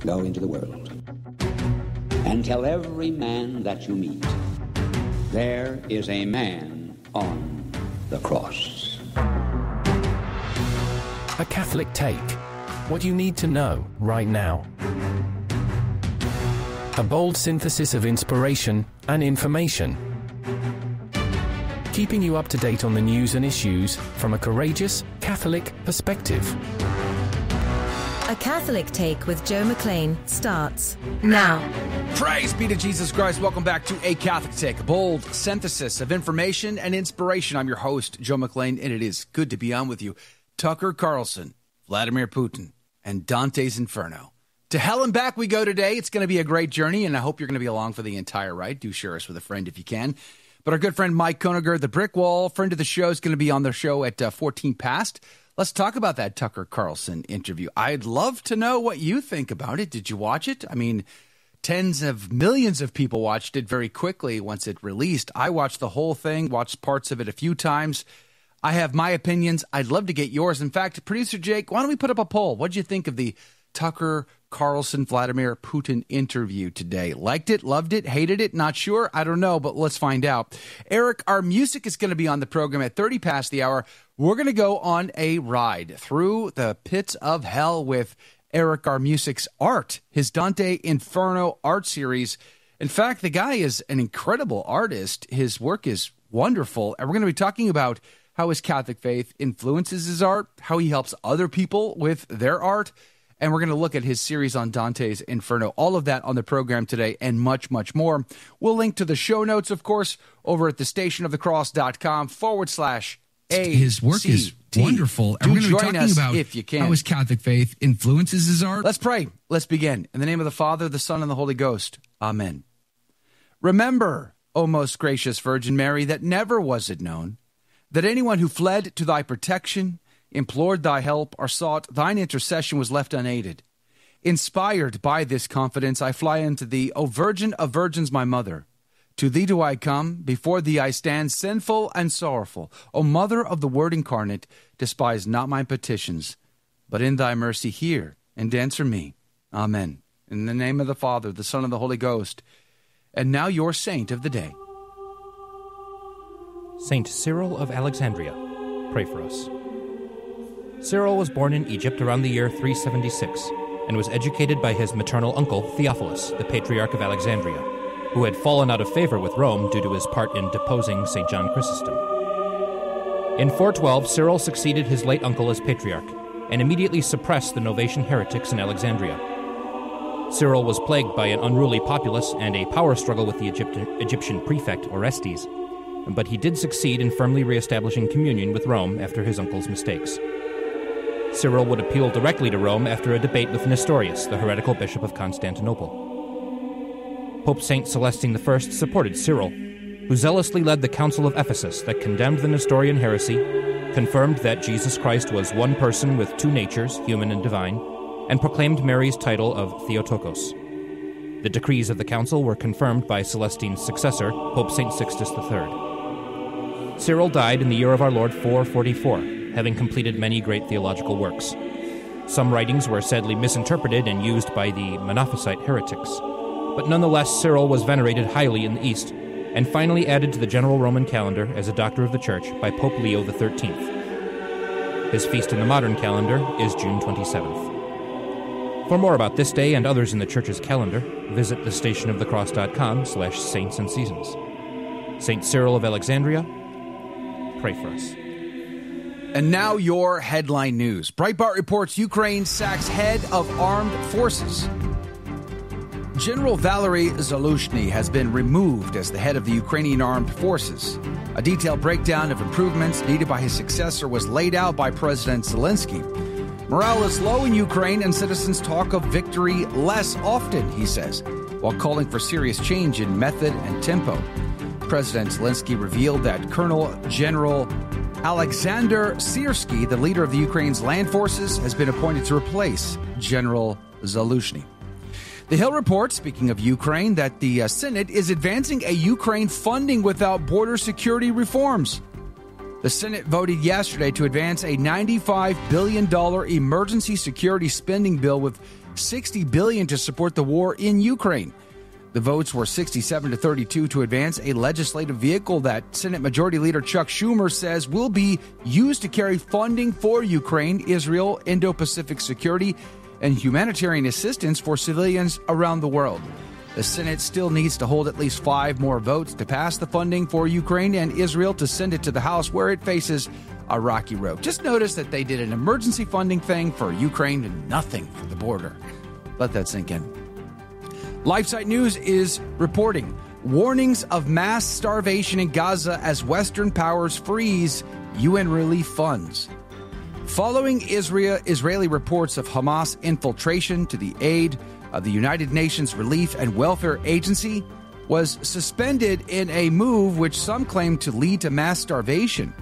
Go into the world and tell every man that you meet there is a man on the cross. A Catholic Take. What you need to know right now. A bold synthesis of inspiration and information. Keeping you up to date on the news and issues from a courageous Catholic perspective. A Catholic Take with Joe McClane starts now. Praise be to Jesus Christ. Welcome back to A Catholic Take, a bold synthesis of information and inspiration. I'm your host, Joe McClane, and it is good to be on with you. Tucker Carlson, Vladimir Putin, and Dante's Inferno. To hell and back we go today. It's going to be a great journey, and I hope you're going to be along for the entire ride. Do share us with a friend if you can. But our good friend Mike Koeniger, the Brick Wall, friend of the show, is going to be on the show at uh, 14 past. Let's talk about that Tucker Carlson interview. I'd love to know what you think about it. Did you watch it? I mean, tens of millions of people watched it very quickly once it released. I watched the whole thing, watched parts of it a few times. I have my opinions. I'd love to get yours. In fact, producer Jake, why don't we put up a poll? What do you think of the Tucker Carlson Vladimir Putin interview today? Liked it, loved it, hated it, not sure? I don't know, but let's find out. Erik Armusik is going to be on the program at 30 past the hour. We're going to go on a ride through the pits of hell with Erik Armusik's art, his Dante Inferno art series. In fact, the guy is an incredible artist. His work is wonderful. And we're going to be talking about how his Catholic faith influences his art, how he helps other people with their art. And we're going to look at his series on Dante's Inferno. All of that on the program today and much, much more. We'll link to the show notes, of course, over at the stationofthecross.com forward slash a his work is wonderful. Do We're going to be talking about if you can. how his Catholic faith influences his art. Let's pray. Let's begin. In the name of the Father, the Son, and the Holy Ghost. Amen. Remember, O most gracious Virgin Mary, that never was it known that anyone who fled to thy protection, implored thy help, or sought thine intercession was left unaided. Inspired by this confidence, I fly unto thee, O Virgin of Virgins, my mother. To thee do I come, before thee I stand, sinful and sorrowful. O Mother of the Word incarnate, despise not my petitions, but in thy mercy hear and answer me. Amen. In the name of the Father, the Son, and the Holy Ghost. And now your saint of the day. Saint Cyril of Alexandria, pray for us. Cyril was born in Egypt around the year 376 and was educated by his maternal uncle Theophilus, the Patriarch of Alexandria, who had fallen out of favor with Rome due to his part in deposing St. John Chrysostom. In 412, Cyril succeeded his late uncle as Patriarch and immediately suppressed the Novatian heretics in Alexandria. Cyril was plagued by an unruly populace and a power struggle with the Egyptian, Egyptian prefect Orestes, but he did succeed in firmly reestablishing communion with Rome after his uncle's mistakes. Cyril would appeal directly to Rome after a debate with Nestorius, the heretical bishop of Constantinople. Pope St. Celestine I supported Cyril, who zealously led the Council of Ephesus that condemned the Nestorian heresy, confirmed that Jesus Christ was one person with two natures, human and divine, and proclaimed Mary's title of Theotokos. The decrees of the council were confirmed by Celestine's successor, Pope St. Sixtus III. Cyril died in the year of our Lord 444, having completed many great theological works. Some writings were sadly misinterpreted and used by the Monophysite heretics, but nonetheless Cyril was venerated highly in the East and finally added to the general Roman calendar as a doctor of the Church by Pope Leo XIII. His feast in the modern calendar is June 27th. For more about this day and others in the Church's calendar, visit thestationofthecross.com slash saints and seasons. St. Cyril of Alexandria, pray for us. And now your headline news. Breitbart reports Ukraine sacks head of armed forces. General Valery Zaluzhny has been removed as the head of the Ukrainian armed forces. A detailed breakdown of improvements needed by his successor was laid out by President Zelensky. Morale is low in Ukraine, and citizens talk of victory less often, he says, while calling for serious change in method and tempo. President Zelensky revealed that Colonel General Alexander Syrskyi, the leader of the Ukraine's land forces, has been appointed to replace General Zaluzhny. The Hill reports, speaking of Ukraine, that the uh, Senate is advancing a Ukraine funding without border security reforms. The Senate voted yesterday to advance a $95 billion emergency security spending bill with 60 billion to support the war in Ukraine. The votes were 67 to 32 to advance a legislative vehicle that Senate Majority Leader Chuck Schumer says will be used to carry funding for Ukraine, Israel, Indo Pacific security, and humanitarian assistance for civilians around the world. The Senate still needs to hold at least five more votes to pass the funding for Ukraine and Israel to send it to the House, where it faces a rocky road. Just notice that they did an emergency funding thing for Ukraine and nothing for the border. Let that sink in. LifeSite News is reporting warnings of mass starvation in Gaza as Western powers freeze UN relief funds. Following Israel, Israeli reports of Hamas infiltration to the aid of the United Nations Relief and Welfare Agency was suspended in a move which some claim to lead to mass starvation.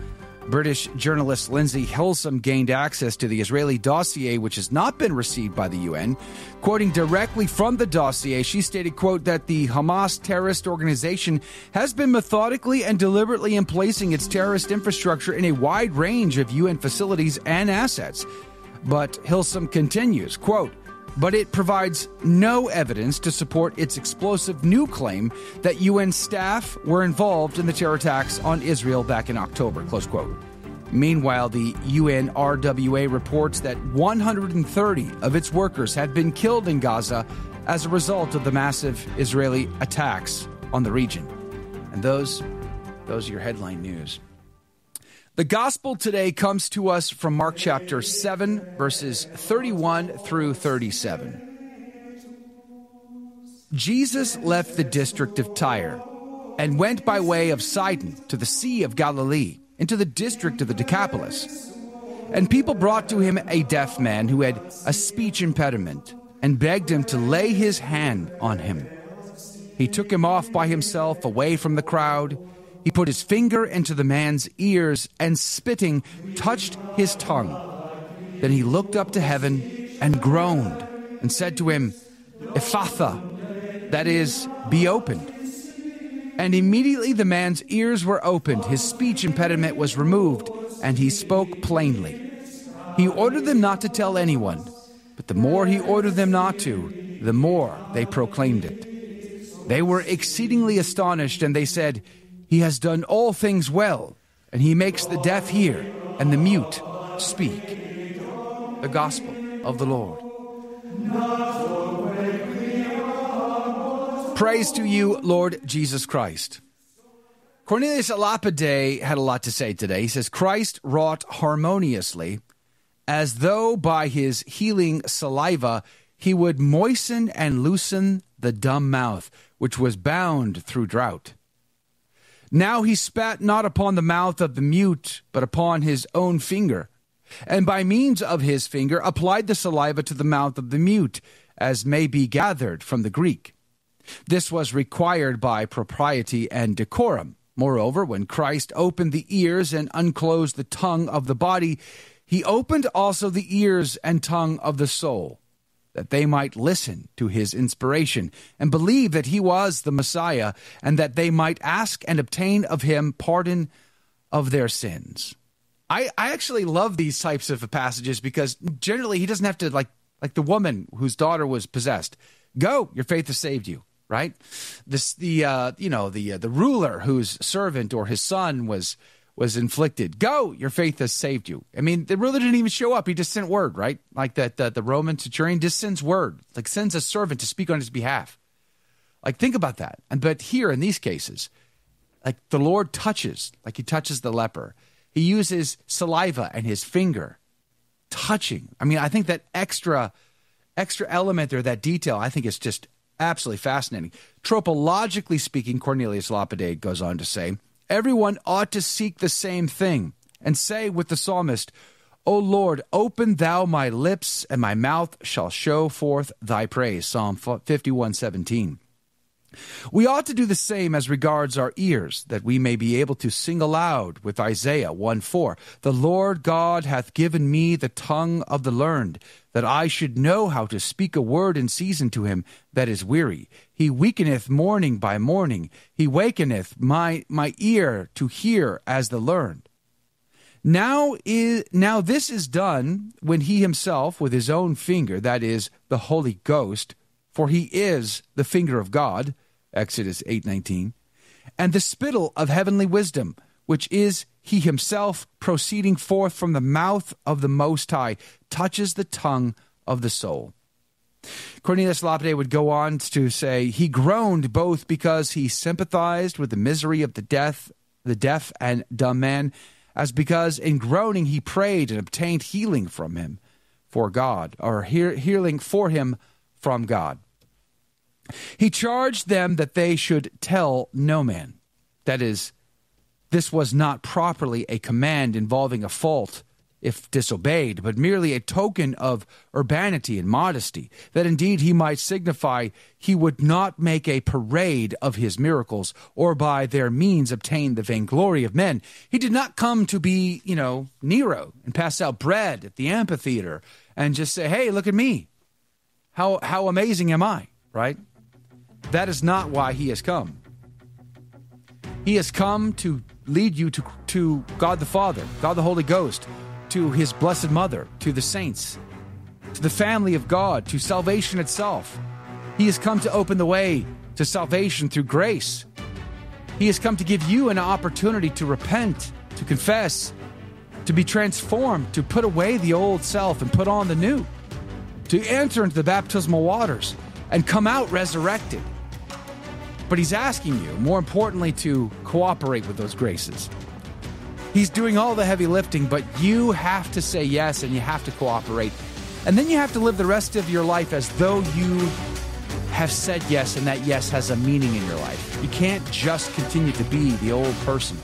British journalist Lindsay Hilsum gained access to the Israeli dossier, which has not been received by the UN. Quoting directly from the dossier, she stated, quote, that the Hamas terrorist organization has been methodically and deliberately emplacing its terrorist infrastructure in a wide range of UN facilities and assets. But Hilsum continues, quote, but it provides no evidence to support its explosive new claim that UN staff were involved in the terror attacks on Israel back in October. Close quote. Meanwhile, the UNRWA reports that 130 of its workers have been killed in Gaza as a result of the massive Israeli attacks on the region. And those, those are your headline news. The gospel today comes to us from Mark chapter 7, verses 31 through 37. Jesus left the district of Tyre and went by way of Sidon to the Sea of Galilee, into the district of the Decapolis. And people brought to him a deaf man who had a speech impediment and begged him to lay his hand on him. He took him off by himself away from the crowd he put his finger into the man's ears and spitting touched his tongue. Then he looked up to heaven and groaned and said to him, Ephphatha, that is, be opened. And immediately the man's ears were opened, his speech impediment was removed, and he spoke plainly. He ordered them not to tell anyone, but the more he ordered them not to, the more they proclaimed it. They were exceedingly astonished, and they said, he has done all things well, and he makes the deaf hear and the mute speak. The gospel of the Lord. Praise to you, Lord Jesus Christ. Cornelius a Lapide had a lot to say today. He says, Christ wrought harmoniously, as though by his healing saliva he would moisten and loosen the dumb mouth, which was bound through drought. Now he spat not upon the mouth of the mute, but upon his own finger, and by means of his finger applied the saliva to the mouth of the mute, as may be gathered from the Greek. This was required by propriety and decorum. Moreover, when Christ opened the ears and unclosed the tongue of the body, he opened also the ears and tongue of the soul that they might listen to his inspiration and believe that he was the Messiah, and that they might ask and obtain of him pardon of their sins. I, I actually love these types of passages because generally he doesn't have to like like the woman whose daughter was possessed. Go, your faith has saved you. Right? This the uh, you know the uh, the ruler whose servant or his son was was inflicted. Go, your faith has saved you. I mean, the ruler didn't even show up. He just sent word, right? Like that, the, the Roman centurion just sends word, like sends a servant to speak on his behalf. Like, think about that. And but here in these cases, like the Lord touches, like he touches the leper. He uses saliva and his finger, touching. I mean, I think that extra, extra element there, that detail, I think is just absolutely fascinating. Tropologically speaking, Cornelius Lapide goes on to say Everyone ought to seek the same thing and say with the psalmist, O Lord, open thou my lips, and my mouth shall show forth thy praise. Psalm 51 17. We ought to do the same as regards our ears, that we may be able to sing aloud with Isaiah 1 4. The Lord God hath given me the tongue of the learned, that I should know how to speak a word in season to him that is weary. He weakeneth morning by morning, he wakeneth my, my ear to hear as the learned. Now is now this is done when he himself with his own finger, that is the Holy Ghost, for he is the finger of God, Exodus 8:19, and the spittle of heavenly wisdom, which is he himself proceeding forth from the mouth of the Most High, touches the tongue of the soul. Cornelius Lapide would go on to say he groaned both because he sympathized with the misery of the death, the deaf and dumb man, as because in groaning he prayed and obtained healing from him for God, or healing for him from God. He charged them that they should tell no man. That is, this was not properly a command involving a fault if disobeyed, but merely a token of urbanity and modesty, that indeed he might signify he would not make a parade of his miracles, or by their means obtain the vainglory of men. He did not come to be, you know, Nero and pass out bread at the amphitheater and just say, hey, look at me. How, how amazing am I, right? That is not why he has come. He has come to lead you to, to God the Father, God the Holy Ghost, to his blessed mother, to the saints, to the family of God, to salvation itself. He has come to open the way to salvation through grace. He has come to give you an opportunity to repent, to confess, to be transformed, to put away the old self and put on the new, to enter into the baptismal waters and come out resurrected. But he's asking you, more importantly, to cooperate with those graces. He's doing all the heavy lifting, but you have to say yes and you have to cooperate. And then you have to live the rest of your life as though you have said yes and that yes has a meaning in your life. You can't just continue to be the old person.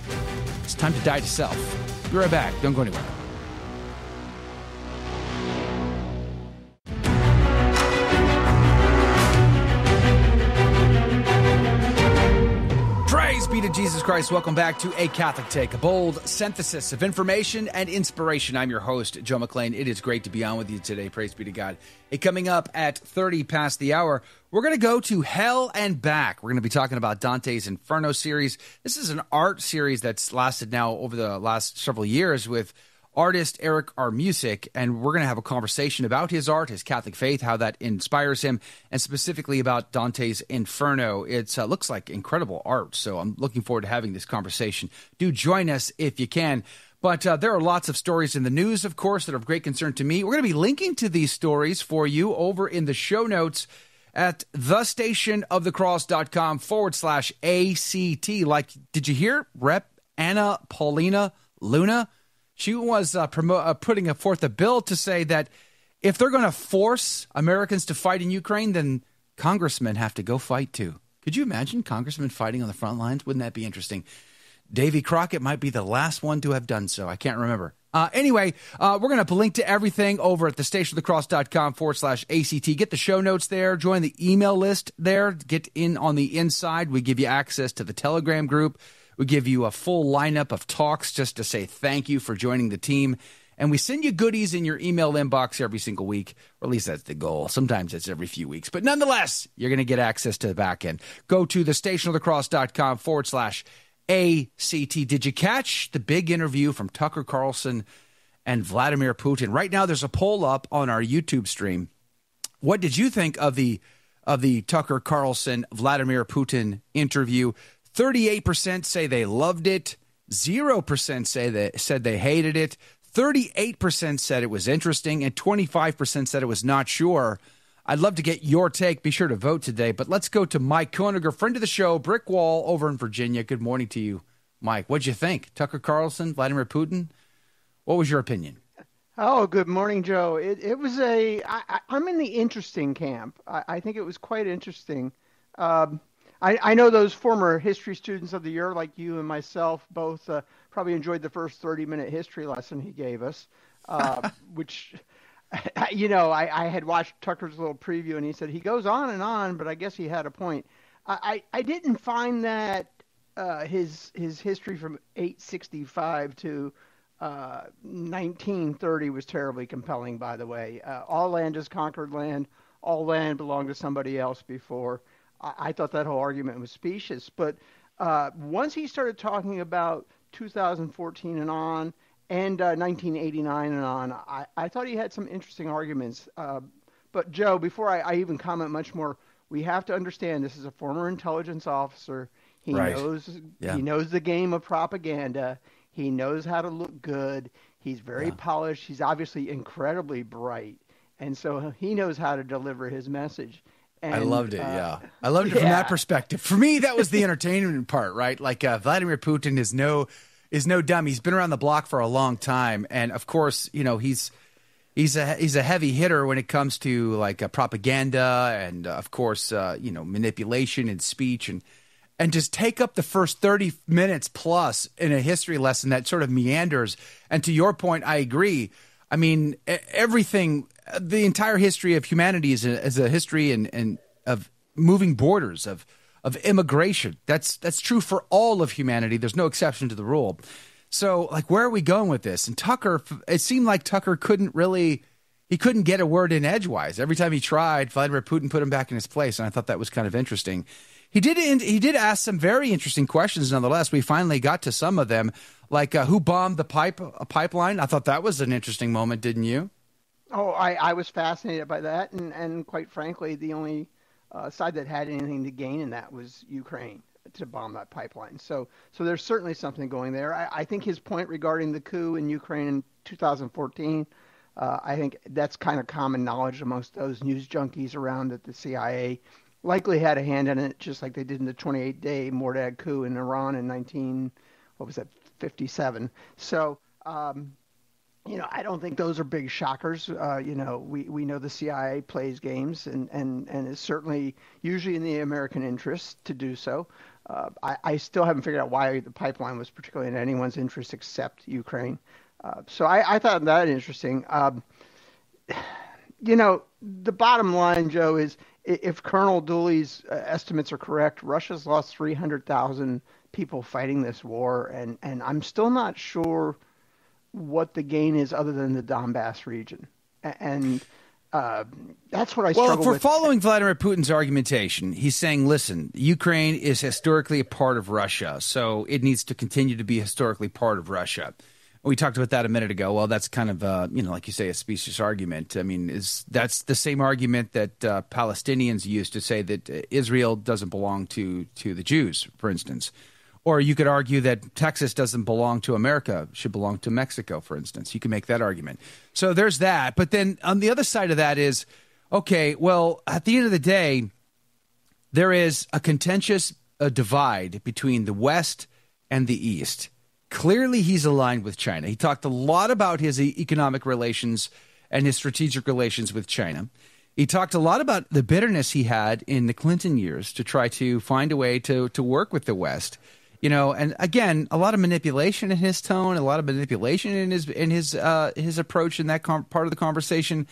It's time to die to self. Be right back. Don't go anywhere. To Jesus Christ. Welcome back to A Catholic Take, a bold synthesis of information and inspiration. I'm your host, Joe McClane. It is great to be on with you today. Praise be to God. Hey, coming up at 30 past the hour, we're going to go to hell and back. We're going to be talking about Dante's Inferno series. This is an art series that's lasted now over the last several years with artist Erik Armusik, and we're going to have a conversation about his art, his Catholic faith, how that inspires him, and specifically about Dante's Inferno. It uh, looks like incredible art, so I'm looking forward to having this conversation. Do join us if you can. But uh, there are lots of stories in the news, of course, that are of great concern to me. We're going to be linking to these stories for you over in the show notes at thestationofthecross.com forward slash ACT. Like, did you hear Rep Anna Paulina Luna? She was uh, promo- uh, putting forth a bill to say that if they're going to force Americans to fight in Ukraine, then congressmen have to go fight too. Could you imagine congressmen fighting on the front lines? Wouldn't that be interesting? Davy Crockett might be the last one to have done so. I can't remember. Uh, anyway, uh, we're going to link to everything over at thestationofthecross.com forward slash ACT. Get the show notes there. Join the email list there. Get in on the inside. We give you access to the Telegram group. We give you a full lineup of talks just to say thank you for joining the team. And we send you goodies in your email inbox every single week, or at least that's the goal. Sometimes it's every few weeks. But nonetheless, you're going to get access to the back end. Go to the stationofthecross.com forward slash ACT. Did you catch the big interview from Tucker Carlson and Vladimir Putin? Right now, there's a poll up on our YouTube stream. What did you think of the of the Tucker Carlson Vladimir Putin interview? 38% say they loved it. 0% say they said they hated it. 38% said it was interesting and 25% said it was not sure. I'd love to get your take. Be sure to vote today. But let's go to Mike Koeniger, friend of the show, Brick Wall over in Virginia. Good morning to you, Mike. What'd you think? Tucker Carlson, Vladimir Putin? What was your opinion? Oh, good morning, Joe. It, it was a. I, I'm in the interesting camp. I, I think it was quite interesting. Um, I, I know those former history students of the year, like you and myself, both uh, probably enjoyed the first 30 minute history lesson he gave us, uh, which, you know, I, I had watched Tucker's little preview and he said he goes on and on, but I guess he had a point. I, I, I didn't find that uh, his his history from 865 to uh, 1930 was terribly compelling, by the way. Uh, all land is conquered land, all land belonged to somebody else before. I, I thought that whole argument was specious. But uh, once he started talking about 2014 and on, and uh, 1989 and on. I, I thought he had some interesting arguments. Uh, but Joe, before I, I, even comment much more, we have to understand this is a former intelligence officer. He right. knows yeah. he knows the game of propaganda. He knows how to look good. He's very yeah. polished. He's obviously incredibly bright, and so he knows how to deliver his message. And, I loved it. Uh, yeah, I loved it yeah. from that perspective. For me, that was the entertainment part, right? Like uh, Vladimir Putin is no is no dumb. He's been around the block for a long time, and of course, you know he's he's a he's a heavy hitter when it comes to like uh, propaganda and uh, of course uh, you know manipulation and speech and and just take up the first 30 minutes plus in a history lesson that sort of meanders and to your point I agree I mean everything the entire history of humanity is a, is a history and, and of moving borders of of immigration. That's that's true for all of humanity. There's no exception to the rule. So, like, where are we going with this? And Tucker, it seemed like Tucker couldn't really, he couldn't get a word in edgewise. Every time he tried, Vladimir Putin put him back in his place, and I thought that was kind of interesting. He did he did ask some very interesting questions. Nonetheless, we finally got to some of them, like uh, who bombed the pipe a pipeline. I thought that was an interesting moment, didn't you? Oh, I, I was fascinated by that, and and quite frankly, the only uh, side that had anything to gain in that was Ukraine to bomb that pipeline. So, so there's certainly something going there. I, I think his point regarding the coup in Ukraine in 2014, uh, I think that's kind of common knowledge amongst those news junkies around that the CIA likely had a hand in it, just like they did in the 28-day Mordad coup in Iran in 19, what was that, 57. So, um, you know, I don't think those are big shockers. Uh, you know, we, we know the CIA plays games, and, and, and it's certainly usually in the American interest to do so. Uh, I, I, still haven't figured out why the pipeline was particularly in anyone's interest except Ukraine. Uh, so I, I, thought that interesting. Um, you know, the bottom line, Joe, is if Colonel Dooley's uh, estimates are correct, Russia's lost 300,000 people fighting this war, and, and I'm still not sure – what the gain is other than the Donbass region. And uh, that's what I well, struggle for with. following Vladimir Putin's argumentation, he's saying, listen, Ukraine is historically a part of Russia, so it needs to continue to be historically part of Russia. We talked about that a minute ago. Well, that's kind of, uh, you know, like you say, a specious argument. I mean, is that's the same argument that uh, Palestinians use to say that Israel doesn't belong to to the Jews, for instance. Or you could argue that Texas doesn't belong to America, should belong to Mexico, for instance. You can make that argument. So there's that. But then on the other side of that is okay, well, at the end of the day, there is a contentious divide between the West and the East. Clearly, he's aligned with China. He talked a lot about his economic relations and his strategic relations with China. He talked a lot about the bitterness he had in the Clinton years to try to find a way to, to work with the West you know, and again, a lot of manipulation in his tone, a lot of manipulation in his in his uh, his approach in that com- part of the conversation.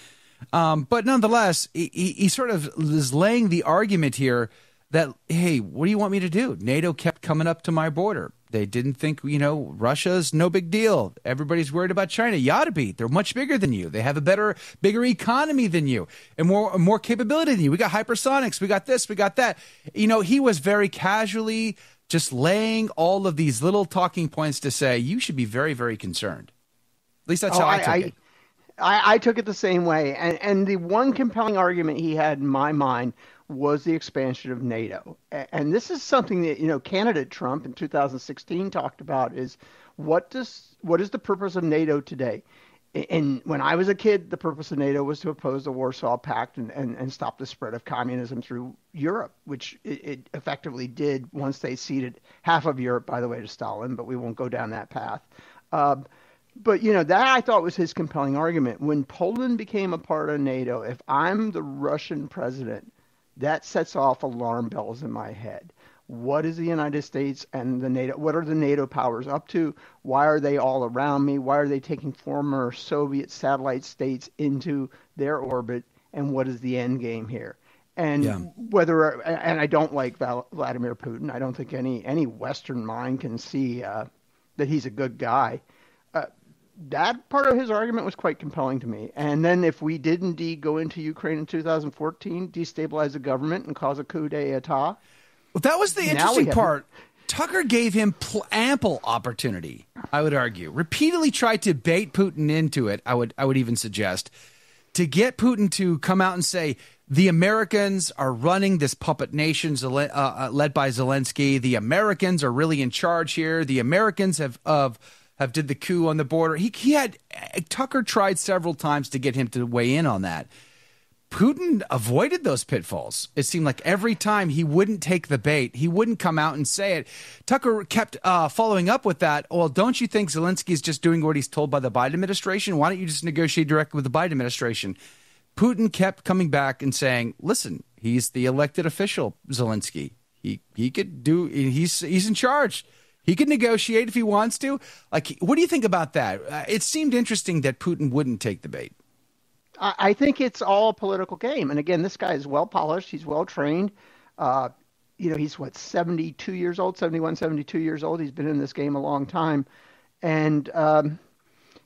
Um, but nonetheless, he, he sort of is laying the argument here that hey, what do you want me to do? NATO kept coming up to my border. They didn't think, you know, Russia's no big deal. Everybody's worried about China. You ought to be. They're much bigger than you. They have a better, bigger economy than you and more, more capability than you. We got hypersonics. We got this. We got that. You know, he was very casually just laying all of these little talking points to say you should be very, very concerned. At least that's oh, how I, I took I, it. I, I, took it the same way. And, and the one compelling argument he had in my mind was the expansion of NATO. And this is something that, you know, candidate Trump in 2016 talked about is what does what is the purpose of NATO today? And when I was a kid, the purpose of NATO was to oppose the Warsaw Pact and, and, and stop the spread of communism through Europe, which it, it, effectively did once they ceded half of Europe, by the way, to Stalin, but we won't go down that path. Uh, but, you know, that I thought was his compelling argument. When Poland became a part of NATO, if I'm the Russian president, that sets off alarm bells in my head what is the United States and the NATO? What are the NATO powers up to? Why are they all around me? Why are they taking former Soviet satellite states into their orbit? And what is the end game here? And yeah. whether and I don't like Vladimir Putin. I don't think any any Western mind can see uh, that he's a good guy. Uh, that part of his argument was quite compelling to me. And then if we did indeed go into Ukraine in 2014, destabilize the government and cause a coup d'état, well, that was the interesting part. Tucker gave him pl- ample opportunity. I would argue, repeatedly tried to bait Putin into it. I would, I would even suggest to get Putin to come out and say the Americans are running this puppet nation uh, uh, led by Zelensky. The Americans are really in charge here. The Americans have of have did the coup on the border. He he had Tucker tried several times to get him to weigh in on that. Putin avoided those pitfalls. It seemed like every time he wouldn't take the bait, he wouldn't come out and say it. Tucker kept uh, following up with that. Well, don't you think Zelensky is just doing what he's told by the Biden administration? Why don't you just negotiate directly with the Biden administration? Putin kept coming back and saying, "Listen, he's the elected official, Zelensky. He he could do. He's he's in charge." He could negotiate if he wants to. Like, what do you think about that? Uh, it seemed interesting that Putin wouldn't take the bait. I think it's all a political game. And again, this guy is well polished. He's well trained. Uh, you know, he's what, 72 years old, 71, 72 years old. He's been in this game a long time. And um,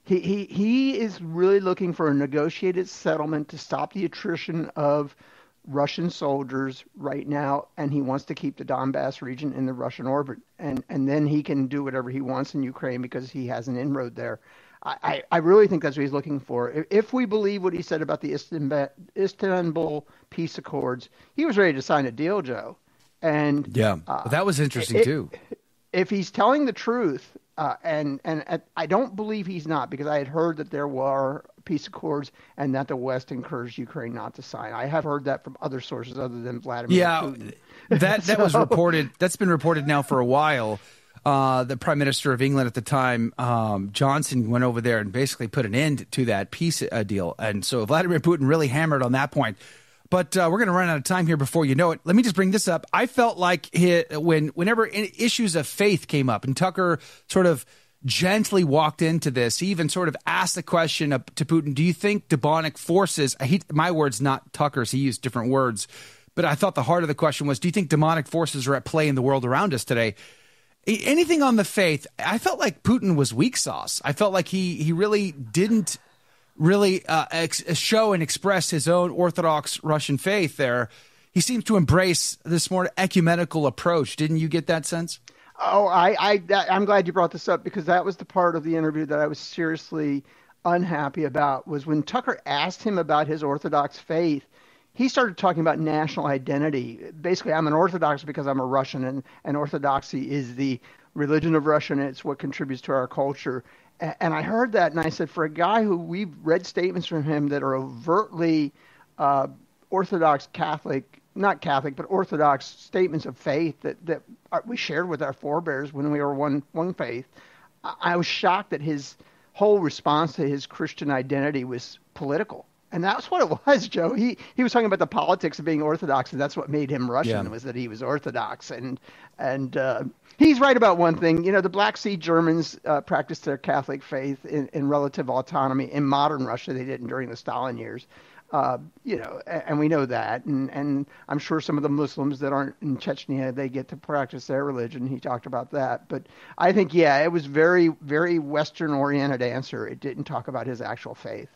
he, he, he is really looking for a negotiated settlement to stop the attrition of Russian soldiers right now. And he wants to keep the Donbass region in the Russian orbit. And, and then he can do whatever he wants in Ukraine because he has an inroad there. I, I really think that's what he's looking for. If we believe what he said about the Istanbul peace accords, he was ready to sign a deal, Joe. And yeah, uh, that was interesting it, too. If he's telling the truth, uh, and and I don't believe he's not because I had heard that there were peace accords and that the West encouraged Ukraine not to sign. I have heard that from other sources other than Vladimir. Yeah, Putin. that that so, was reported. That's been reported now for a while uh, the Prime Minister of England at the time, um, Johnson, went over there and basically put an end to that peace uh, deal. And so Vladimir Putin really hammered on that point. But uh, we're going to run out of time here before you know it. Let me just bring this up. I felt like he, when whenever issues of faith came up, and Tucker sort of gently walked into this, he even sort of asked the question to Putin: Do you think demonic forces? He, my words, not Tucker's. He used different words. But I thought the heart of the question was: Do you think demonic forces are at play in the world around us today? Anything on the faith, I felt like Putin was weak sauce. I felt like he he really didn't really uh, ex- show and express his own Orthodox Russian faith. There, he seems to embrace this more ecumenical approach. Didn't you get that sense? Oh, I, I I'm glad you brought this up because that was the part of the interview that I was seriously unhappy about. Was when Tucker asked him about his Orthodox faith he started talking about national identity. Basically, I'm an Orthodox because I'm a Russian, and, and Orthodoxy is the religion of Russia, and it's what contributes to our culture. And, and I heard that, and I said, for a guy who we've read statements from him that are overtly uh, Orthodox Catholic, not Catholic, but Orthodox statements of faith that, that we shared with our forebears when we were one, one faith, I, I was shocked that his whole response to his Christian identity was political and that's what it was, Joe. He he was talking about the politics of being Orthodox, and that's what made him Russian yeah. was that he was Orthodox. And and uh, he's right about one thing. You know, the Black Sea Germans uh, practiced their Catholic faith in, in relative autonomy in modern Russia. They didn't during the Stalin years. Uh, you know, and we know that, and and I'm sure some of the Muslims that aren't in Chechnya they get to practice their religion. He talked about that, but I think yeah, it was very very Western oriented answer. It didn't talk about his actual faith.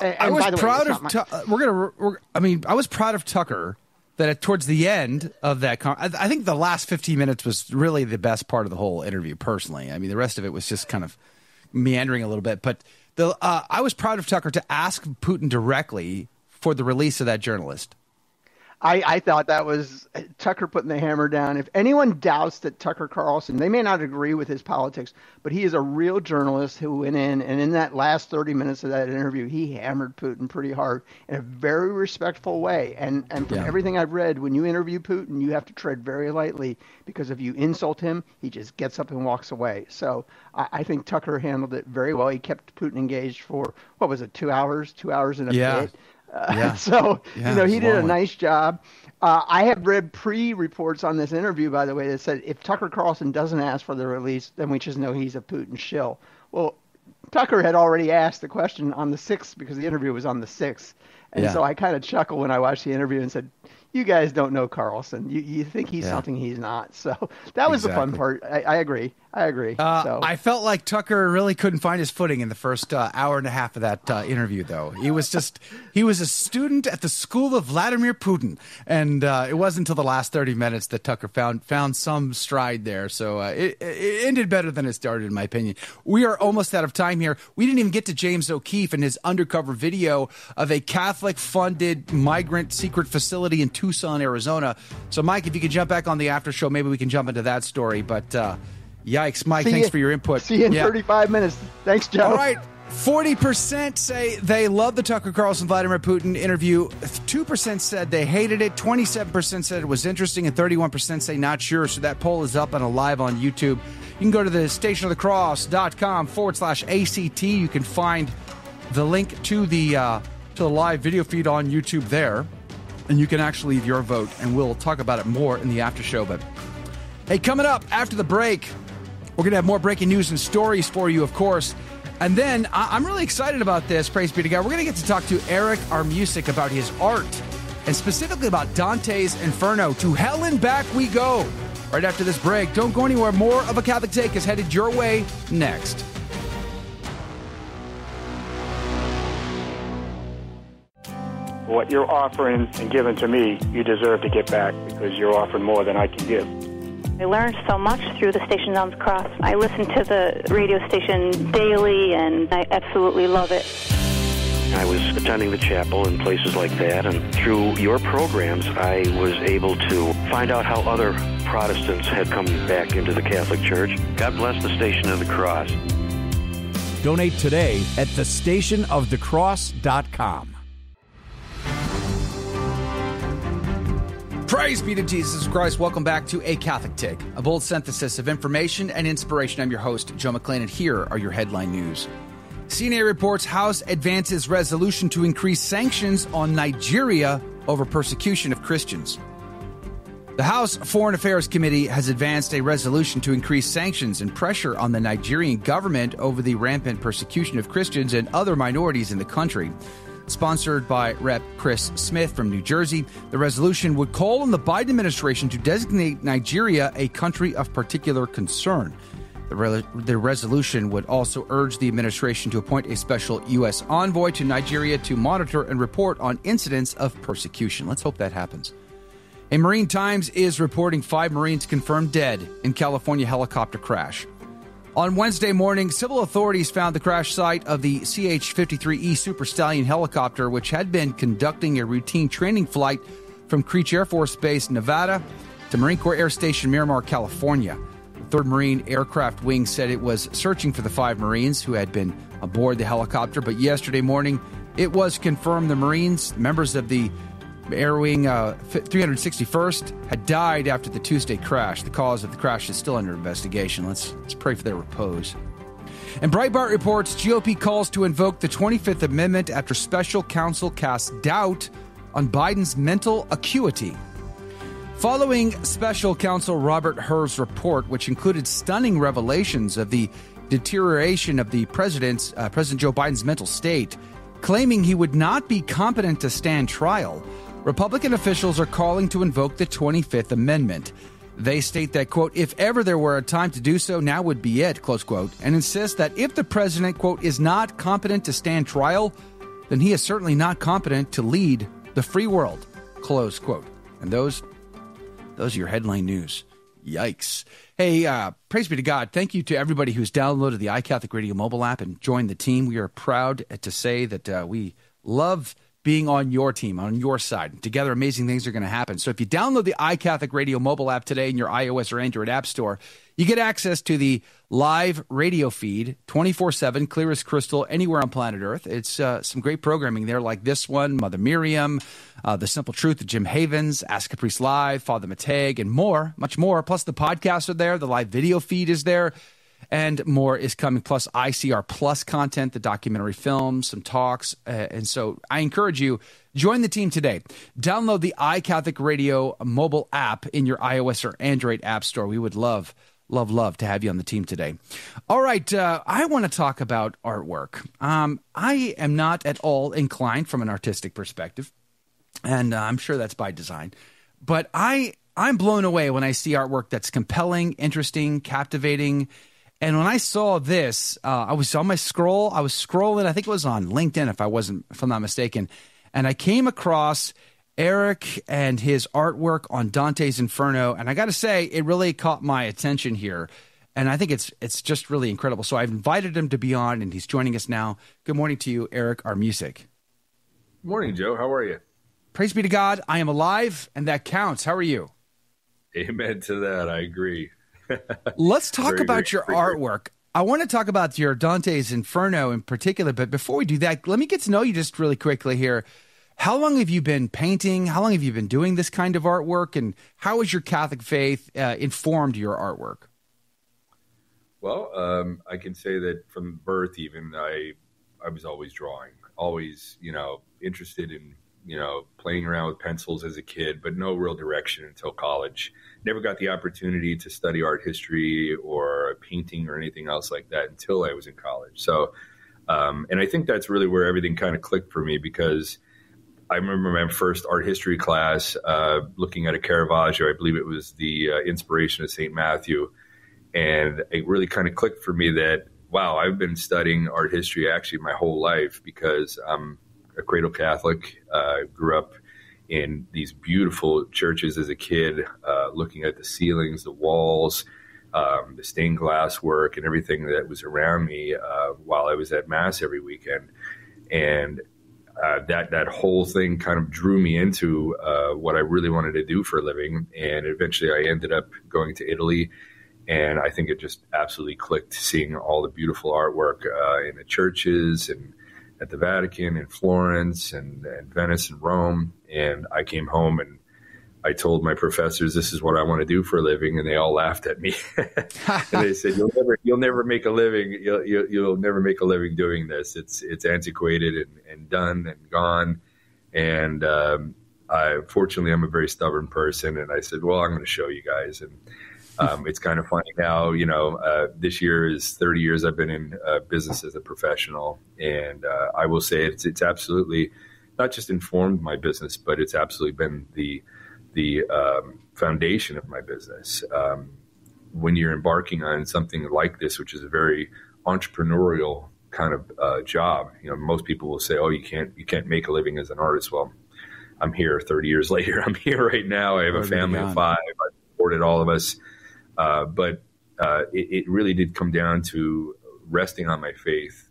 And, I was proud way, of. My... Tu- uh, we're gonna. We're, I mean, I was proud of Tucker that at, towards the end of that, con- I, I, think the last 15 minutes was really the best part of the whole interview. Personally, I mean, the rest of it was just kind of meandering a little bit. But the uh, I was proud of Tucker to ask Putin directly for the release of that journalist. I, I thought that was uh, Tucker putting the hammer down. If anyone doubts that Tucker Carlson, they may not agree with his politics, but he is a real journalist who went in and in that last 30 minutes of that interview, he hammered Putin pretty hard in a very respectful way. And and from yeah. everything I've read, when you interview Putin, you have to tread very lightly because if you insult him, he just gets up and walks away. So I, I think Tucker handled it very well. He kept Putin engaged for what was it, two hours, two hours and a yeah. bit yeah. so yeah, you know he did a nice job. Uh, I have read pre-reports on this interview, by the way, that said if Tucker Carlson doesn't ask for the release, then we just know he's a Putin shill. Well, Tucker had already asked the question on the sixth because the interview was on the sixth, And Yeah. so I kind of chuckled when I watched the interview and said, "You guys don't know Carlson. You you think he's something he's not." So that was the fun part. I, I agree. I agree. Uh, so I felt like Tucker really couldn't find his footing in the first uh, hour and a half of that uh, interview, though. He was just, he was a student at the school of Vladimir Putin. And uh, it wasn't until the last 30 minutes that Tucker found found some stride there. So uh, it, it ended better than it started, in my opinion. We are almost out of time here. We didn't even get to James O'Keefe and his undercover video of a Catholic funded migrant secret facility in Tucson, Arizona. So, Mike, if you could jump back on the after show, maybe we can jump into that story. But, uh, Yikes, Mike, See thanks you- for your input. See you in Yeah. 35 minutes. Thanks, Joe. All right. 40% say they love the Tucker Carlson Vladimir Putin interview. 2% said they hated it. 27% said it was interesting. And 31% say not sure. So that poll is up and alive on YouTube. You can go to the stationofthecross.com forward slash ACT. You can find the link to the, uh, to the live video feed on YouTube there. And you can actually leave your vote. And we'll talk about it more in the after show. But hey, coming up after the break, we're going to have more breaking news and stories for you, of course. And then I- I'm really excited about this. Praise be to God. We're going to get to talk to Eric our music about his art and specifically about Dante's Inferno. To hell and back we go. Right after this break. Don't go anywhere. More of a Catholic Take is headed your way next. What you're offering and giving to me, you deserve to get back because you're offering more than I can give. I learned so much through the station on the cross. I listen to the radio station daily, and I absolutely love it. I was attending the chapel and places like that, and through your programs, I was able to find out how other Protestants had come back into the Catholic Church. God bless the Station of the Cross. Donate today at thestationofthecross.com. Praise be to Jesus Christ. Welcome back to A Catholic Take, a bold synthesis of information and inspiration. I'm your host, Joe McClane, and here are your headline news. CNA reports House advances resolution to increase sanctions on Nigeria over persecution of Christians. The House Foreign Affairs Committee has advanced a resolution to increase sanctions and pressure on the Nigerian government over the rampant persecution of Christians and other minorities in the country. Sponsored by Rep. Chris Smith from New Jersey, the resolution would call on the Biden administration to designate Nigeria a country of particular concern. The, re- the resolution would also urge the administration to appoint a special U.S. envoy to Nigeria to monitor and report on incidents of persecution. Let's hope that happens. A Marine Times is reporting five Marines confirmed dead in California helicopter crash. On Wednesday morning, civil authorities found the crash site of the CH 53E Super Stallion helicopter, which had been conducting a routine training flight from Creech Air Force Base, Nevada, to Marine Corps Air Station Miramar, California. The 3rd Marine Aircraft Wing said it was searching for the five Marines who had been aboard the helicopter, but yesterday morning it was confirmed the Marines, members of the Air Wing uh, 361st, had died after the Tuesday crash. The cause of the crash is still under investigation. Let's, let's pray for their repose. And Breitbart reports GOP calls to invoke the 25th Amendment after special counsel casts doubt on Biden's mental acuity. Following special counsel Robert Hur's report, which included stunning revelations of the deterioration of the president's uh, President Joe Biden's mental state, claiming he would not be competent to stand trial, Republican officials are calling to invoke the 25th Amendment. They state that, quote, if ever there were a time to do so, now would be it, close quote, and insist that if the president, quote, is not competent to stand trial, then he is certainly not competent to lead the free world, close quote. And those those are your headline news. Yikes. Hey, uh, praise be to God. Thank you to everybody who's downloaded the iCatholic Radio mobile app and joined the team. We are proud to say that uh, we love being on your team, on your side. Together, amazing things are going to happen. So if you download the iCatholic Radio mobile app today in your iOS or Android app store, you get access to the live radio feed 24 7, clear as crystal, anywhere on planet Earth. It's uh, some great programming there, like this one, Mother Miriam, uh, The Simple Truth of Jim Havens, Ask a Priest Live, Father Mateg, and more, much more. Plus, the podcasts are there, the live video feed is there and more is coming. Plus, ICR Plus content, the documentary film, some talks. Uh, and so I encourage you, join the team today. Download the iCatholic Radio mobile app in your iOS or Android app store. We would love, love, love to have you on the team today. All right, uh, I want to talk about artwork. Um, I am not at all inclined from an artistic perspective, and uh, I'm sure that's by design. But I I'm blown away when I see artwork that's compelling, interesting, captivating. And when I saw this, uh, I was on my scroll. I was scrolling. I think it was on LinkedIn, if I wasn't, if I'm not mistaken, and I came across Erik and his artwork on Dante's Inferno, and I got to say, it really caught my attention here, and I think it's it's just really incredible. So I've invited him to be on, and he's joining us now. Good morning to you, Erik Armusik. Good morning, Joe. How are you? Praise be to God. I am alive, and that counts. How are you? Amen to that. I agree. Let's talk very, about very, your very artwork. I want to talk about your Dante's Inferno in particular, but before we do that, let me get to know you just really quickly here. How long have you been painting? How long have you been doing this kind of artwork? And how has your Catholic faith uh, informed your artwork? Well, um, I can say that from birth, even I, I was always drawing, always, you know, interested in, you know, playing around with pencils as a kid, but no real direction until college. Never got the opportunity to study art history or painting or anything else like that until I was in college. So, um, and I think that's really where everything kind of clicked for me because I remember my first art history class uh, looking at a Caravaggio. I believe it was the uh, Inspiration of St. Matthew. And it really kind of clicked for me that, wow, I've been studying art history actually my whole life because I'm a cradle Catholic. Uh, grew up in these beautiful churches as a kid, uh, looking at the ceilings, the walls, um, the stained glass work, and everything that was around me uh, while I was at Mass every weekend. And uh, that that whole thing kind of drew me into uh, what I really wanted to do for a living, and eventually I ended up going to Italy, and I think it just absolutely clicked seeing all the beautiful artwork uh, in the churches and at the Vatican in Florence and, and Venice and Rome, and I came home and I told my professors this is what I want to do for a living, and they all laughed at me. and they said, "You'll never, you'll never make a living. You'll, you'll, you'll never make a living doing this. It's, it's antiquated and, and done and gone." And um, I, fortunately, I'm a very stubborn person, and I said, "Well, I'm going to show you guys." And um, it's kind of funny now. You know, uh, this year is 30 years I've been in uh, business as a professional, and uh, I will say it's, it's absolutely not just informed my business, but it's absolutely been the the um, foundation of my business. Um, when you're embarking on something like this, which is a very entrepreneurial kind of uh, job, you know, most people will say, "Oh, you can't you can't make a living as an artist." Well, I'm here 30 years later. I'm here right now. I have a family of five. I supported all of us, uh, but uh, it, it, really did come down to resting on my faith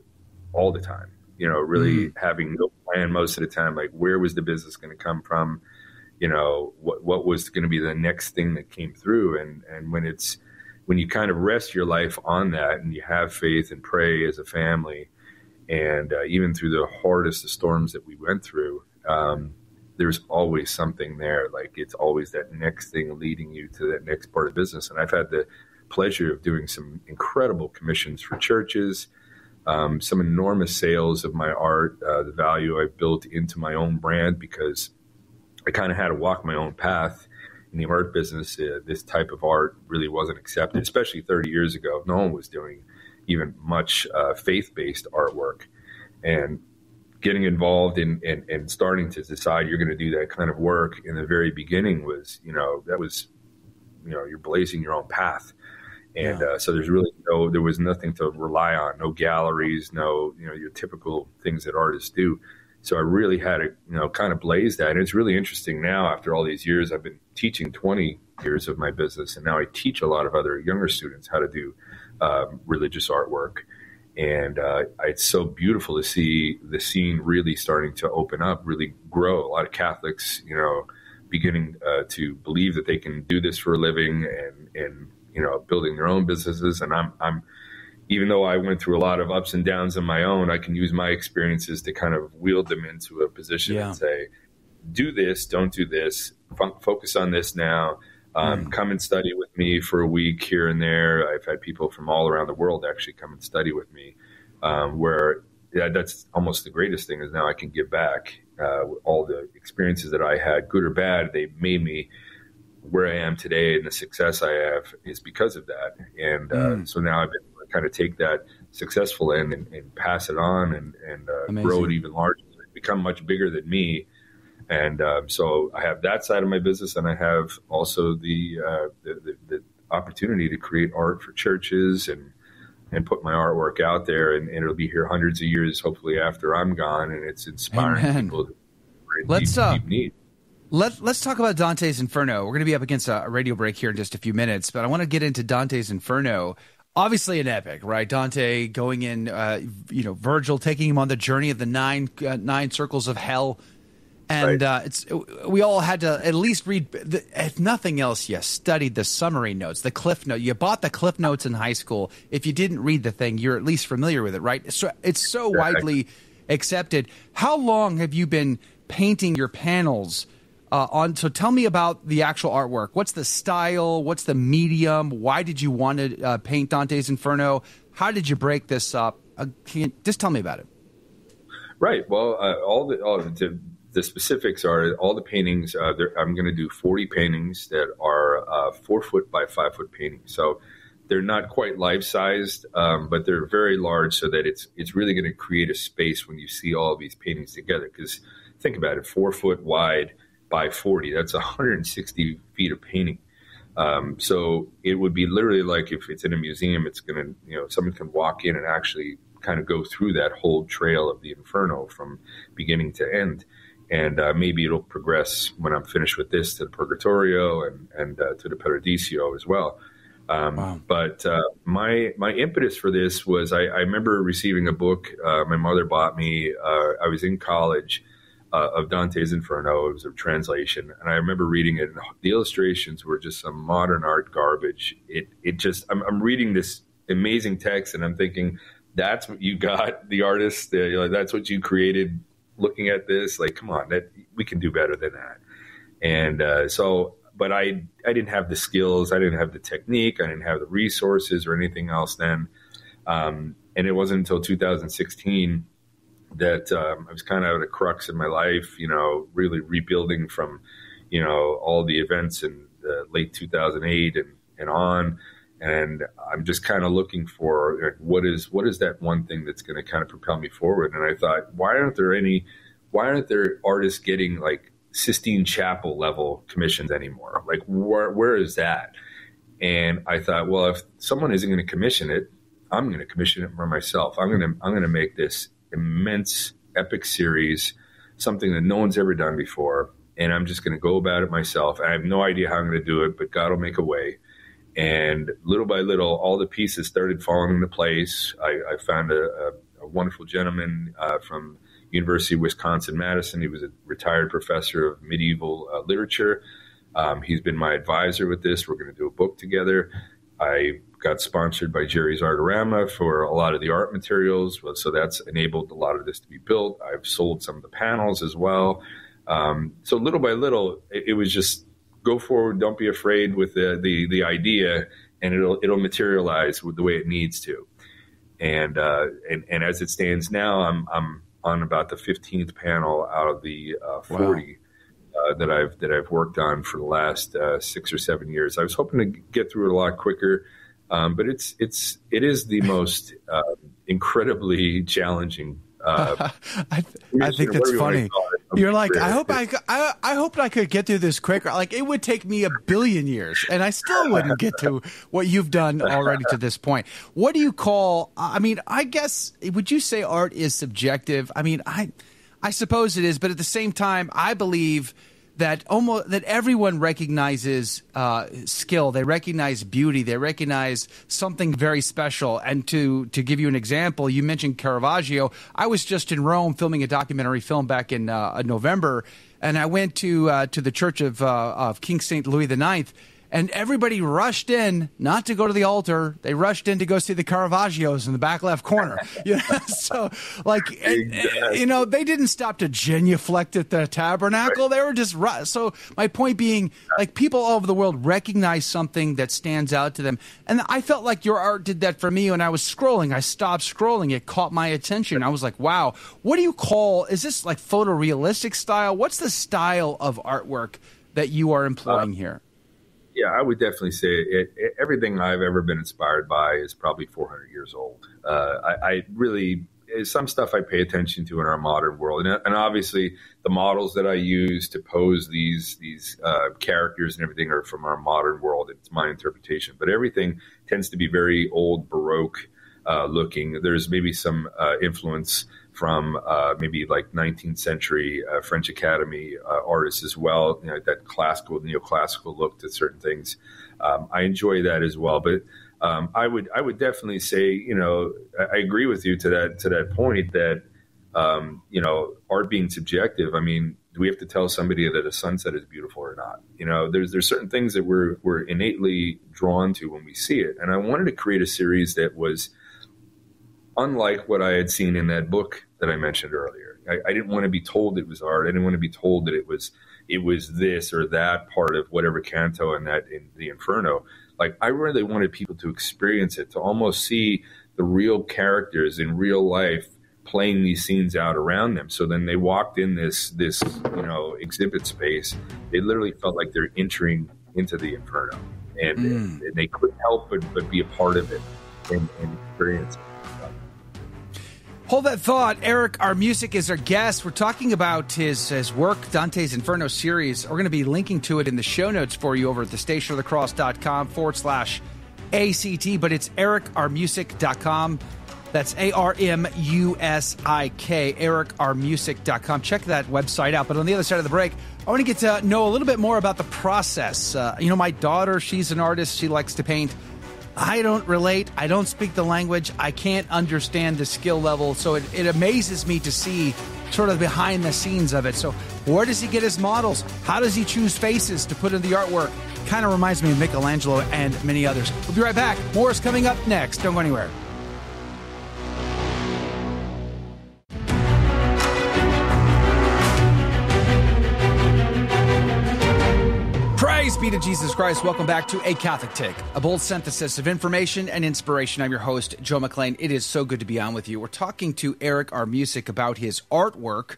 all the time. You know, really mm. having no plan most of the time. Like, where was the business going to come from? you know what what was going to be the next thing that came through and and when it's when you kind of rest your life on that and you have faith and pray as a family and uh, even through the hardest of storms that we went through um, there's always something there like it's always that next thing leading you to that next part of business and i've had the pleasure of doing some incredible commissions for churches um, some enormous sales of my art uh, the value i've built into my own brand because I kind of had to walk my own path in the art business. Uh, this type of art really wasn't accepted, especially 30 years ago. No one was doing even much uh, faith based artwork. And getting involved in and starting to decide you're going to do that kind of work in the very beginning was, you know, that was, you know, you're blazing your own path. And yeah. uh, so there's really no, there was nothing to rely on, no galleries, no, you know, your typical things that artists do. So I really had to, you know, kind of blaze that. And it's really interesting now after all these years. I've been teaching 20 years of my business, and now I teach a lot of other younger students how to do um, religious artwork. And uh, it's so beautiful to see the scene really starting to open up, really grow. A lot of Catholics, you know, beginning uh, to believe that they can do this for a living and, and you know, building their own businesses. And I'm, I'm even though I went through a lot of ups and downs on my own, I can use my experiences to kind of wield them into a position yeah. and say, do this, don't do this, focus on this now. Um, mm. Come and study with me for a week here and there. I've had people from all around the world actually come and study with me, um, where yeah, that's almost the greatest thing is now I can give back uh, all the experiences that I had, good or bad. They made me where I am today and the success I have is because of that. And uh, Mm. so now I've been able to kind of take that successful end and, and pass it on and, and uh, grow it even larger, become much bigger than me. And um, so I have that side of my business, and I have also the, uh, the, the the opportunity to create art for churches and and put my artwork out there, and, and it'll be here hundreds of years, hopefully after I'm gone, and it's inspiring Amen. people. Let's, deep, uh, deep need. Let, let's talk about Dante's Inferno. We're going to be up against a, a radio break here in just a few minutes, but I want to get into Dante's Inferno. Obviously, an epic, right? Dante going in, uh, you know, Virgil taking him on the journey of the nine uh, nine circles of hell, and uh, it's we all had to at least read, the, if nothing else, you studied the summary notes, the cliff note. You bought the cliff notes in high school. If you didn't read the thing, you're at least familiar with it, right? So it's so widely accepted. How long have you been painting your panels? Uh, on so tell me about the actual artwork. What's the style? What's the medium? Why did you want to uh, paint Dante's Inferno? How did you break this up? Uh, you, just tell me about it. Right. Well, uh, all the all the, the specifics are all the paintings. Uh, I'm going to do 40 paintings that are uh, four foot by five foot paintings. So they're not quite life sized, um, but they're very large, so that it's it's really going to create a space when you see all these paintings together. Because think about it, four foot wide by 40. That's 160 feet of painting. Um, so it would be literally like if it's in a museum, it's going to, you know, someone can walk in and actually kind of go through that whole trail of the Inferno from beginning to end. And uh, maybe it'll progress when I'm finished with this to the Purgatorio and, and uh, to the Paradiso as well. Um, But uh, my my impetus for this was I, I remember receiving a book uh, my mother bought me. Uh, I was in college uh, of Dante's Inferno. It was a translation, and I remember reading it. The illustrations were just some modern art garbage. It it just I'm, I'm reading this amazing text, and I'm thinking that's what you got, the artist. Uh, that's what you created. Looking at this, like, come on, that we can do better than that. And uh, so, but I I didn't have the skills, I didn't have the technique, I didn't have the resources or anything else then. Um, and it wasn't until 2016 that um, I was kind of at a crux in my life, you know, really rebuilding from, you know, all the events in the late 2008 and, and on. And I'm just kind of looking for like, what is what is that one thing that's going to kind of propel me forward. And I thought, why aren't there any, why aren't there artists getting like Sistine Chapel level commissions anymore? Like where where is that? And I thought, well, if someone isn't going to commission it, I'm going to commission it for myself. I'm going to I'm going to make this immense epic series, something that no one's ever done before, and I'm just going to go about it myself. I have no idea how I'm going to do it, but God will make a way. And little by little, all the pieces started falling into place. I, I found a, a, a wonderful gentleman uh, from University of Wisconsin Madison. He was a retired professor of medieval uh, literature. Um, he's been my advisor with this. We're going to do a book together. I got sponsored by Jerry's Artorama for a lot of the art materials, so that's enabled a lot of this to be built. I've sold some of the panels as well. Um, so little by little, it, it was just go forward. Don't be afraid with the, the the idea, and it'll it'll materialize with the way it needs to. And uh, and and as it stands now, I'm I'm on about the 15th panel out of the uh, 40 uh, that I've that I've worked on for the last uh, six or seven years. I was hoping to get through it a lot quicker, um, but it's it's it is the most uh, incredibly challenging. Uh, I, I think that's funny. You're like, I hope I, I, I hope I could get through this quicker. Like it would take me a billion years, and I still wouldn't get to what you've done already to this point. What do you call? I mean, I guess would you say art is subjective? I mean, I, I suppose it is, but at the same time, I believe that almost that everyone recognizes uh, skill. They recognize beauty. They recognize something very special. And to to give you an example, you mentioned Caravaggio. I was just in Rome filming a documentary film back in uh, November, and I went to uh, to the Church of uh, of King Saint Louis IX. And everybody rushed in, not to go to the altar. They rushed in to go see the Caravaggios in the back left corner. You know? so, like, and, and, you know, they didn't stop to genuflect at the tabernacle. They were just ru- so. My point being, like, people all over the world recognize something that stands out to them, and I felt like your art did that for me when I was scrolling. I stopped scrolling; it caught my attention. I was like, "Wow, what do you call? Is this like photorealistic style? What's the style of artwork that you are employing uh, here?" Yeah, I would definitely say it, it, everything I've ever been inspired by is probably 400 years old. Uh, I, I, really some stuff I pay attention to in our modern world, and, and, obviously the models that I use to pose these these uh, characters and everything are from our modern world. It's my interpretation, but everything tends to be very old Baroque uh, looking. There's maybe some uh, influence from uh, maybe like 19th century uh, French Academy uh, artists as well. You know, that classical, neoclassical look to certain things. Um, I enjoy that as well, but um, I would I would definitely say you know I, I agree with you to that to that point that um, you know art being subjective. I mean, do we have to tell somebody that a sunset is beautiful or not? You know, there's there's certain things that we're we're innately drawn to when we see it, and I wanted to create a series that was unlike what I had seen in that book that I mentioned earlier. I, I, didn't want to be told it was art. I didn't want to be told that it was it was this or that part of whatever canto in that in the Inferno. Like I really wanted people to experience it, to almost see the real characters in real life playing these scenes out around them. So then they walked in this this you know exhibit space. They literally felt like they're entering into the Inferno, and, mm. and they couldn't help but, but be a part of it and, and experience it. Hold that thought. Erik Armusik is our guest. We're talking about his, his work, Dante's Inferno series. We're going to be linking to it in the show notes for you over at thestationofthecross.com forward slash ACT, but it's erikarmusik.com. That's A R M U S I K, erikarmusik.com. Check that website out. But on the other side of the break, I want to get to know a little bit more about the process. Uh, you know, my daughter, she's an artist, she likes to paint. I don't relate. I don't speak the language. I can't understand the skill level. So it, it amazes me to see sort of behind the scenes of it. So, where does he get his models? How does he choose faces to put in the artwork? Kind of reminds me of Michelangelo and many others. We'll be right back. More is coming up next. Don't go anywhere. Praise be to Jesus Christ. Welcome back to A Catholic Take, a bold synthesis of information and inspiration. I'm your host, Joe McClane. It is so good to be on with you. We're talking to Erik Armusik about his artwork.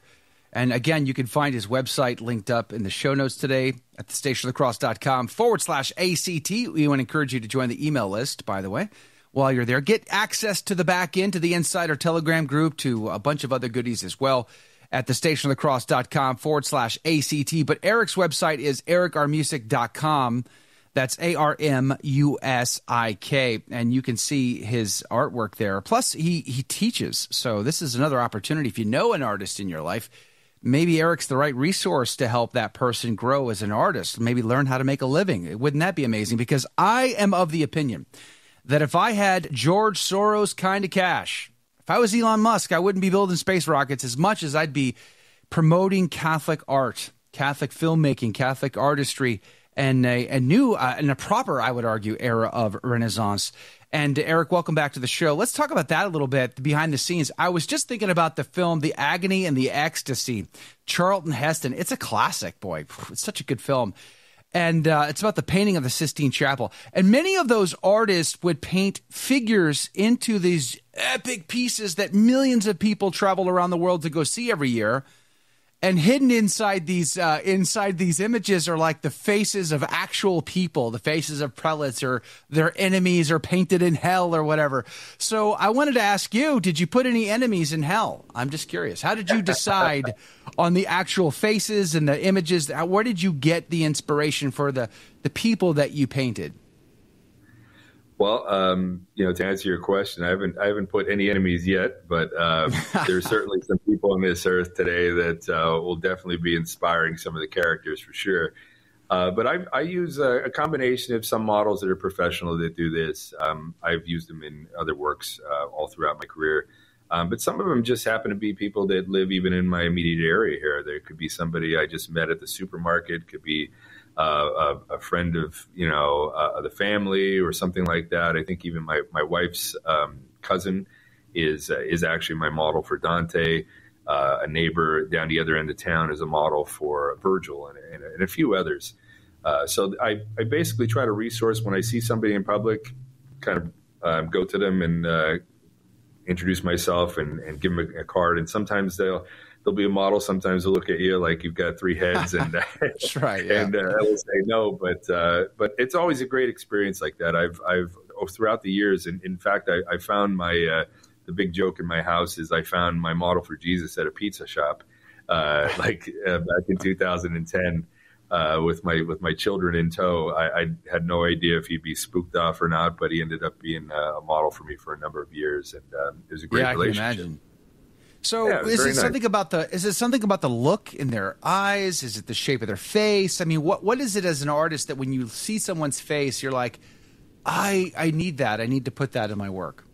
And again, you can find his website linked up in the show notes today at thestationofthecross.com forward slash ACT. We want to encourage you to join the email list, by the way, while you're there. Get access to the back end, to the Insider Telegram group, to a bunch of other goodies as well at thestationofthecross.com forward slash ACT. But Erik's website is erikarmusik.com. That's A R M U S I K. And you can see his artwork there. Plus, he, he teaches. So, this is another opportunity. If you know an artist in your life, maybe Erik's the right resource to help that person grow as an artist, maybe learn how to make a living. Wouldn't that be amazing? Because I am of the opinion that if I had George Soros kind of cash, if I was Elon Musk, I wouldn't be building space rockets as much as I'd be promoting Catholic art, Catholic filmmaking, Catholic artistry, and a, a new uh, and a proper, I would argue, era of Renaissance. And Erik, welcome back to the show. Let's talk about that a little bit behind the scenes. I was just thinking about the film The Agony and the Ecstasy. Charlton Heston. It's a classic, boy. It's such a good film and uh, it's about the painting of the Sistine Chapel. And many of those artists would paint figures into these epic pieces that millions of people travel around the world to go see every year and hidden inside these uh, inside these images are like the faces of actual people, the faces of prelates or their enemies are painted in hell or whatever. So I wanted to ask you, did you put any enemies in hell? I'm just curious. How did you decide on the actual faces and the images? Where did you get the inspiration for the the people that you painted? Well, um, you know, to answer your question, I haven't I haven't put any enemies yet, but um, there's certainly some people on this earth today that uh, will definitely be inspiring some of the characters for sure. Uh, but I, I use a, a, combination of some models that are professional that do this. Um, I've used them in other works uh, all throughout my career. Um, but some of them just happen to be people that live even in my immediate area here. There could be somebody I just met at the supermarket, could be uh, a, a, friend of you know uh, the family or something like that. I think even my my wife's um, cousin is uh, is actually my model for Dante. Uh, a neighbor down the other end of town is a model for Virgil and, and, and a few others. Uh, so I, I basically try to resource when I see somebody in public, kind of um, go to them and uh, introduce myself and, and give them a, a, card. And sometimes they'll there'll be a model sometimes will look at you like you've got three heads and That's right. Yeah. and uh, I will say no, but uh, but it's always a great experience like that. I've I've oh, throughout the years, and in fact, I, I found my uh, the big joke in my house is I found my model for Jesus at a pizza shop, uh, like uh, back in 2010. Uh, with my with my children in tow, I, I, had no idea if he'd be spooked off or not, but he ended up being a model for me for a number of years, and um, it was a great yeah, relationship. I can imagine. So Yeah, is it nice. something about the is it something about the look in their eyes? Is it the shape of their face? I mean, what what is it as an artist that when you see someone's face, you're like, I I need that. I need to put that in my work.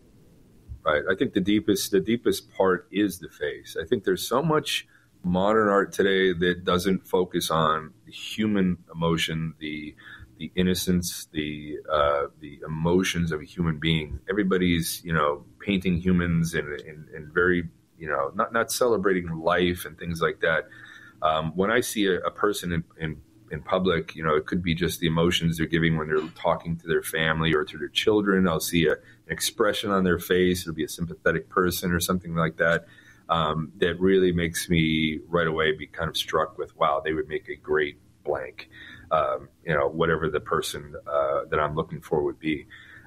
Right. I think the deepest the deepest part is the face. I think there's so much modern art today that doesn't focus on the human emotion, the the innocence, the uh, the emotions of a human being. Everybody's you know painting humans and and, and very you know not not celebrating life and things like that. Um, when I see a, a person in, in in public, you know, it could be just the emotions they're giving when they're talking to their family or to their children. I'll see a, an expression on their face. It'll be a sympathetic person or something like that. Um, that really makes me right away be kind of struck with, wow, they would make a great blank. Um, you know, whatever the person uh, that I'm looking for would be.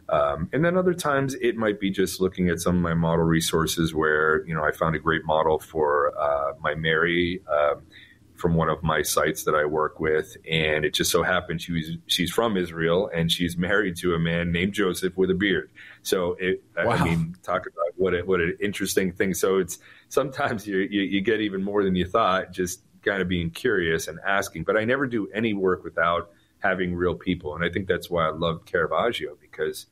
Um, and then other times it might be just looking at some of my model resources where, you know, I found a great model for uh, my Mary um, from one of my sites that I work with. And it just so happened she was, she's from Israel and she's married to a man named Joseph with a beard. So it, I- Wow. I mean, talk about what a, what an interesting thing. So it's sometimes you, you, you get even more than you thought, just kind of being curious and asking, but I never do any work without having real people. And I think that's why I love Caravaggio because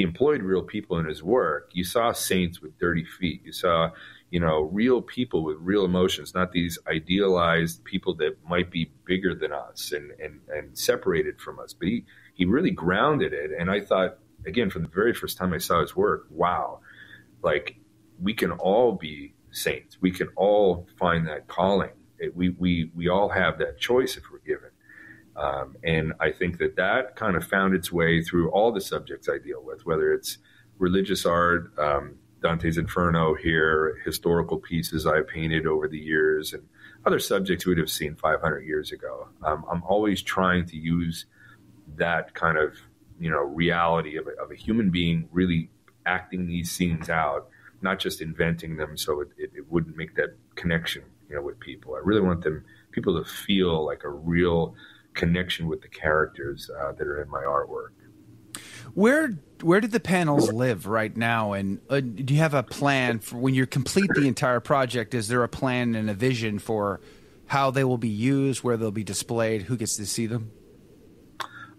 he employed real people in his work. You saw saints with dirty feet. You saw, you know, real people with real emotions, not these idealized people that might be bigger than us and, and, and separated from us. But he, he really grounded it. And I thought, again, from the very first time I saw his work, wow, like we can all be saints. We can all find that calling. It, we, we, we all have that choice if we're given. Um, and I think that that kind of found its way through all the subjects I deal with, whether it's religious art, um, Dante's Inferno here, historical pieces I've painted over the years, and other subjects we'd have seen 500 years ago. Um, I'm always trying to use that kind of you know reality of a, of a human being really acting these scenes out, not just inventing them so it, it, it wouldn't make that connection you know with people. I really want them people to feel like a real connection with the characters uh, that are in my artwork. Where where do the panels live right now? And uh, do you have a plan for when you complete the entire project? Is there a plan and a vision for how they will be used, where they'll be displayed, who gets to see them?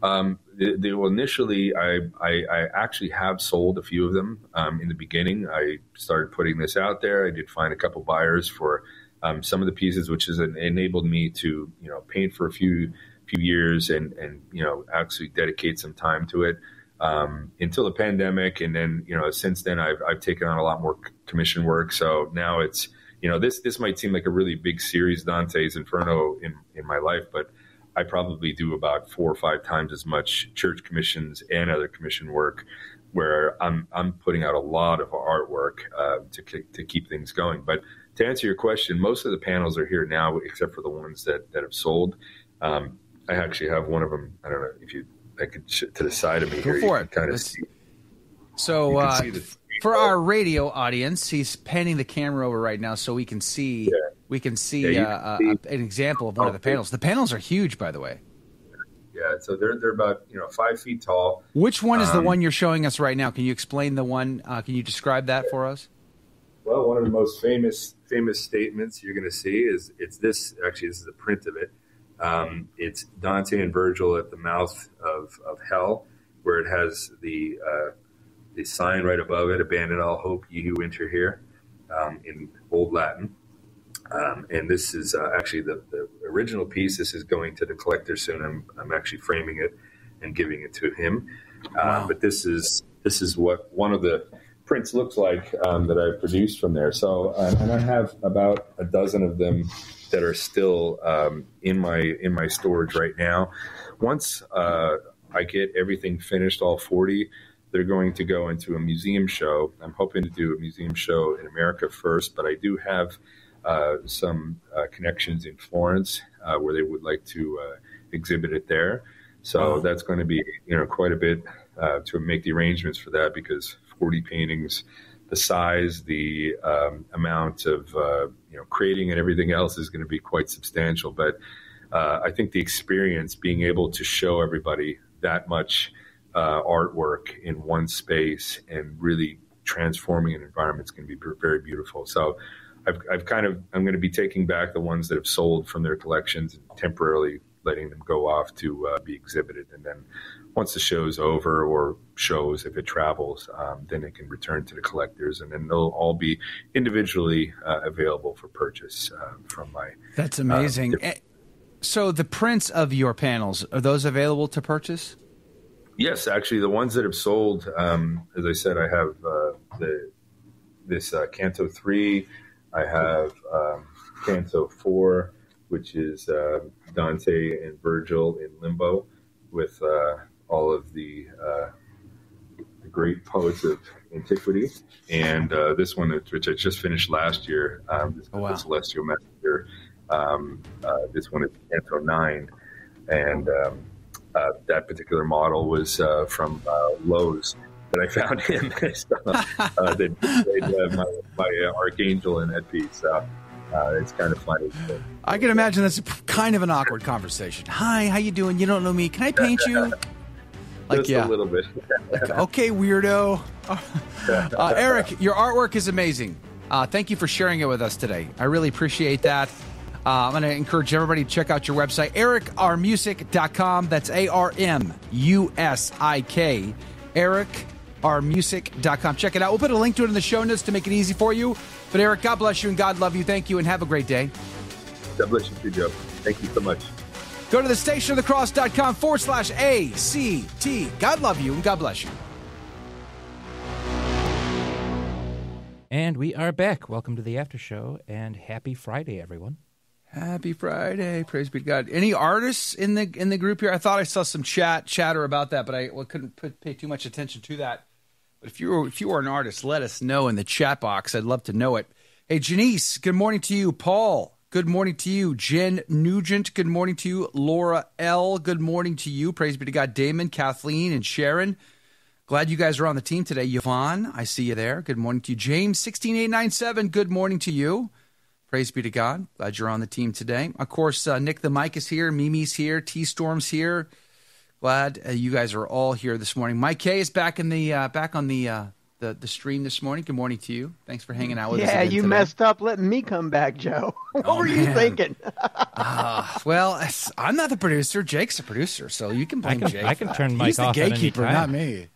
Um, they, they will initially, I, I, I actually have sold a few of them. Um, in the beginning, I started putting this out there. I did find a couple buyers for um, some of the pieces, which has enabled me to, you know, paint for a few few years and and you know actually dedicate some time to it um, until the pandemic. And then you know since then, I've I've taken on a lot more commission work. So now it's you know this this might seem like a really big series, Dante's Inferno, in in my life, but I probably do about four or five times as much church commissions and other commission work, where I'm I'm putting out a lot of artwork uh, to to keep things going. But to answer your question, most of the panels are here now, except for the ones that that have sold. Um, I actually have one of them. I don't know if you I could to the side of me Go here. for you it. Kind of see. So uh, for our radio audience, he's panning the camera over right now so we can see we can see, Yeah, uh, can see- an example of one of the panels. The panels are huge, by the way. Yeah, so they're they're about you know five feet tall. Which one is the Um, one you're showing us right now? Can you explain the one? Uh, can you describe that for us? Well, one of the most famous famous statements you're going to see is it's this. Actually, this is a print of it. Um, it's Dante and Virgil at the mouth of, of hell, where it has the uh, the sign right above it: "Abandon all hope, ye who enter here," um, in Old Latin. Um, and this is uh, actually the, the original piece. This is going to the collector soon. I'm, I'm actually framing it and giving it to him. Uh, but this is this is what one of the prints looks like um, that I've produced from there. So, uh, and I have about a dozen of them that are still um, in my in my storage right now. Once uh, I get everything finished, all forty, they're going to go into a museum show. I'm hoping to do a museum show in America first, but I do have uh, some uh, connections in Florence uh, where they would like to uh, exhibit it there. So that's going to be you know quite a bit uh, to make the arrangements for that because 40 paintings, the size, the um, amount of uh, you know creating and everything else is going to be quite substantial. But uh, I think the experience, being able to show everybody that much uh, artwork in one space and really transforming an environment is going to be very beautiful. So. I've, I've kind of I'm going to be taking back the ones that have sold from their collections and temporarily letting them go off to uh, be exhibited, and then once the show's over or shows if it travels, um, then it can return to the collectors, and then they'll all be individually uh, available for purchase uh, from my. That's uh, amazing. different- Eh, so the prints of your panels are those available to purchase? Yes, actually, the ones that have sold, um, as I said, I have uh, the this uh, Canto three, I have um, Canto four, which is uh, Dante and Virgil in limbo, with uh, all of the, uh, the great poets of antiquity, and uh, this one, which I just finished last year, um, this, the Celestial Messenger. Um, uh, this one is Canto nine, and um, uh, that particular model was uh, from uh, Lowe's that I found him uh, that played uh, my, my uh, archangel in that piece. Uh, it's kind of funny. I can imagine that's kind of an awkward conversation. Hi, how you doing? You don't know me. Can I paint you? Like, Just yeah. a little bit. okay, weirdo. Uh, Erik, your artwork is amazing. Uh, thank you for sharing it with us today. I really appreciate that. Uh, I'm going to encourage everybody to check out your website, erikarmusik.com. That's A R M U S I K. erikarmusik.com. Check it out. We'll put a link to it in the show notes to make it easy for you. But, Erik, God bless you and God love you. Thank you and have a great day. God bless you too, Joe. Thank you so much. Go to the stationofthecross.com forward slash ACT. God love you and God bless you. And we are back. Welcome to the after show and happy Friday, everyone. Happy Friday, praise be to God. Any artists in the in the group here? I thought I saw some chat chatter about that, but I well, couldn't put, pay too much attention to that. But if you are if you are an artist, let us know in the chat box. I'd love to know it. Hey, Janice, good morning to you. Paul, good morning to you. Jen Nugent, good morning to you. Laura L, good morning to you. Praise be to God. Damon, Kathleen, and Sharon. Glad you guys are on the team today. Yvonne, I see you there. Good morning to you. James, 16897, good morning to you. Praise be to God. Glad you're on the team today. Of course, uh, Nick the Mike is here. Mimi's here. T Storm's here. Glad uh, you guys are all here this morning. Mike K is back in the uh, back on the, uh, the the stream this morning. Good morning to you. Thanks for hanging out with us. Yeah, you today. messed up letting me come back, Joe. what Oh, were you thinking? Ah, well, I'm not the producer. Jake's the producer, so you can blame can- Jake. I can turn He's Mike the off at any gatekeeper, not me.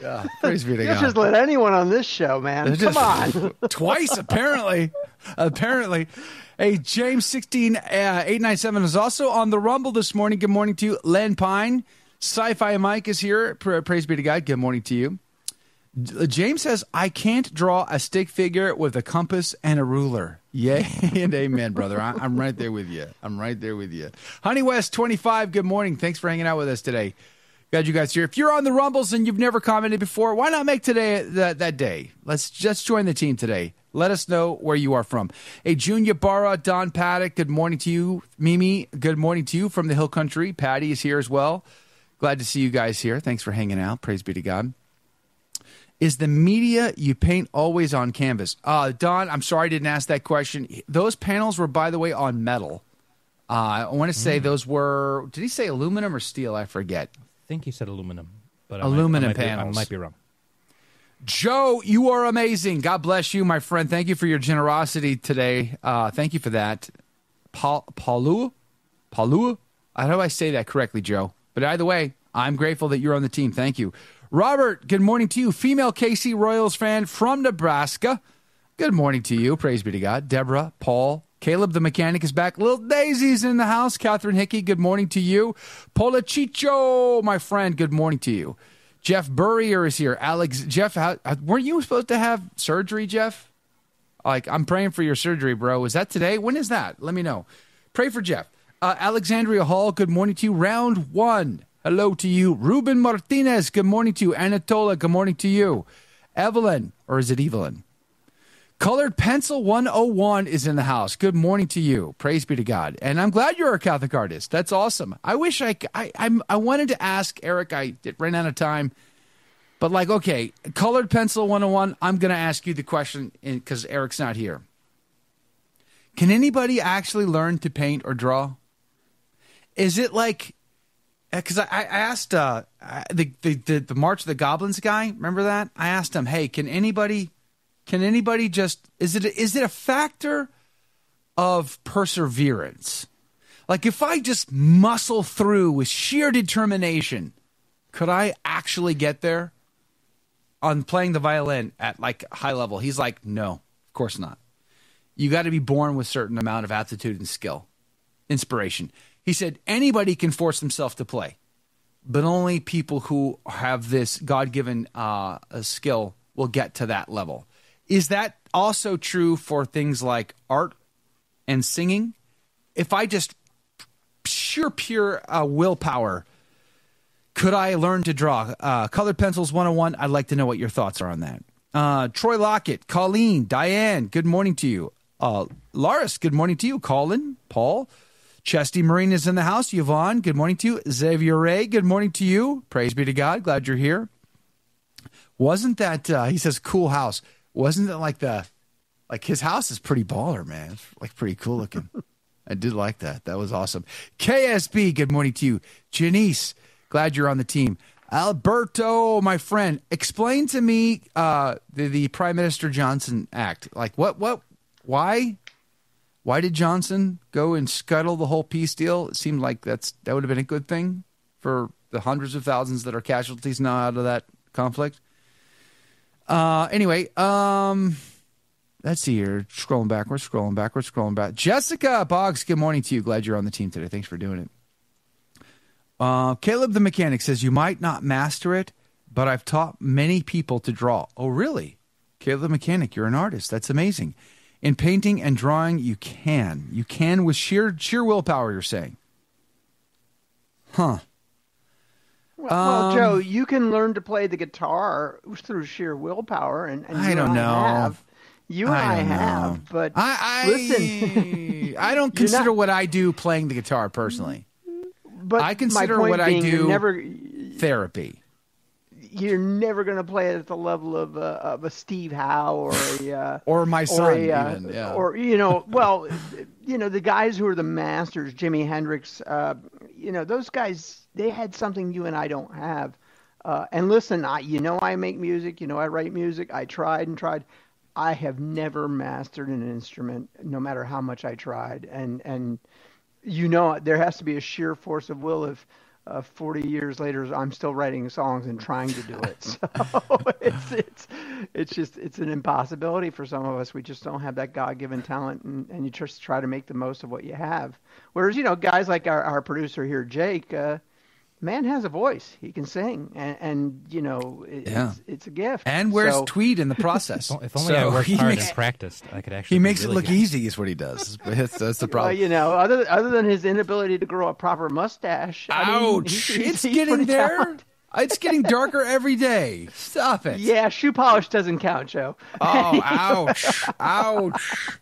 Yeah, praise be to You'll God. just let anyone on this show, man. Just- Come on. Twice, apparently. apparently. Hey, James sixteen uh, eight nine seven is also on the Rumble this morning. Good morning to you, Len Pine. Sci-Fi Mike is here. Pra- Praise be to God. Good morning to you. James says, "I can't draw a stick figure with a compass and a ruler." Yay and amen, brother. I- I'm right there with you. I'm right there with you. Honey West twenty five. Good morning. Thanks for hanging out with us today. Glad you guys here. If you're on the Rumbles and you've never commented before, why not make today that, that day? Let's just join the team today. Let us know where you are from. Hey, Junior Barra, Don Paddock, good morning to you. Mimi, good morning to you from the Hill Country. Patty is here as well. Glad to see you guys here. Thanks for hanging out. Praise be to God. Is the media you paint always on canvas? Uh, Don, I'm sorry I didn't ask that question. Those panels were, by the way, on metal. Uh, I want to say those were, did he say aluminum or steel? I forget. I think he said aluminum, but Aluminum I might, I might panels. Be, I might be wrong. Joe, you are amazing. God bless you, my friend. Thank you for your generosity today. Uh, thank you for that. Paul? Paulu? How do I say that correctly, Joe? But either way, I'm grateful that you're on the team. Thank you. Robert, good morning to you. Female KC Royals fan from Nebraska. Good morning to you. Praise be to God. Deborah, Paul, Caleb the mechanic is back. Little Daisy's in the house. Catherine Hickey, good morning to you. Pola Chicho, my friend, good morning to you. Jeff Burrier is here. Alex, Jeff, how, weren't you supposed to have surgery, Jeff? Like, I'm praying for your surgery, bro. Is that today? When is that? Let me know. Pray for Jeff. Uh, Alexandria Hall, good morning to you. Round one, hello to you. Ruben Martinez, good morning to you. Anatola, good morning to you. Evelyn, or is it Evelyn? Colored Pencil 101 is in the house. Good morning to you. Praise be to God. And I'm glad you're a Catholic artist. That's awesome. I wish I, I, I'm, I wanted to ask Erik. I ran out of time. But, like, okay, Colored Pencil 101, I'm going to ask you the question because Erik's not here. Can anybody actually learn to paint or draw? Is it like because I, I, asked uh, the, the, the the March of the Goblins guy. Remember that? I asked him, "Hey, can anybody can anybody just is it is it a factor of perseverance? Like if I just muscle through with sheer determination, could I actually get there on playing the violin at like high level?" He's like, "No, of course not. You got to be born with certain amount of aptitude and skill, inspiration." He said anybody can force themselves to play, but only people who have this God given uh, skill will get to that level. Is that also true for things like art and singing? If I just pure, pure uh, willpower, could I learn to draw? Uh, Colored Pencils 101, I'd like to know what your thoughts are on that. Uh, Troy Lockett, Colleen, Diane, good morning to you. Uh, Laris, good morning to you. Colin, Paul, Chesty Marine is in the house. Yvonne, good morning to you. Xavier Ray, good morning to you. Praise be to God. Glad you're here. Wasn't that, uh, he says, cool house. Wasn't it like the, like his house is pretty baller, man. It's like pretty cool looking. I did like that. That was awesome. KSB, good morning to you. Janice, glad you're on the team. Alberto, my friend, explain to me uh, the, the Prime Minister Johnson Act. Like, what, what, why why did Johnson go and scuttle the whole peace deal? It seemed like that's that would have been a good thing for the hundreds of thousands that are casualties now out of that conflict. Uh, anyway, um, let's see here. Scrolling backwards, scrolling backwards, scrolling back. Jessica Boggs, good morning to you. Glad you're on the team today. Thanks for doing it. Uh, Caleb the mechanic says you might not master it, but I've taught many people to draw. Oh, really? Caleb the mechanic, you're an artist. That's amazing. In painting and drawing, you can. You can with sheer sheer willpower, you're saying. Huh. Well, um, Joe, you can learn to play the guitar through sheer willpower, and, and I don't know. Have. You and I, I have, know. but I, I listen. I don't consider not, what I do playing the guitar personally. But I consider what I do never, therapy you're never going to play it at the level of, uh, of a Steve Howe or a uh, or my son, or, a, uh, even, yeah. or you know, well, you know, the guys who are the masters, Jimi Hendrix, uh, you know, those guys, they had something you and I don't have. Uh, and listen, I, you know, I make music, you know, I write music. I tried and tried. I have never mastered an instrument, no matter how much I tried. And and you know, there has to be a sheer force of will if uh, 40 years later, I'm still writing songs and trying to do it. So it's it's it's just it's an impossibility for some of us. We just don't have that God-given talent, and, and you just try to make the most of what you have. Whereas you know, guys like our, our producer here, Jake, uh, man has a voice. He can sing, and, and you know, it, yeah. it's, it's, a gift. And wears so, tweed in the process. if only so I worked hard makes, and practiced, I could actually. He makes really it look good. easy, is what he does. That's, that's the problem. Well, you know, other other than his inability to grow a proper mustache. Ouch! I mean, he's, he's, it's he's getting there. Talented. It's getting darker every day. Stop it. Yeah, shoe polish doesn't count, Joe. Oh, ouch. ouch.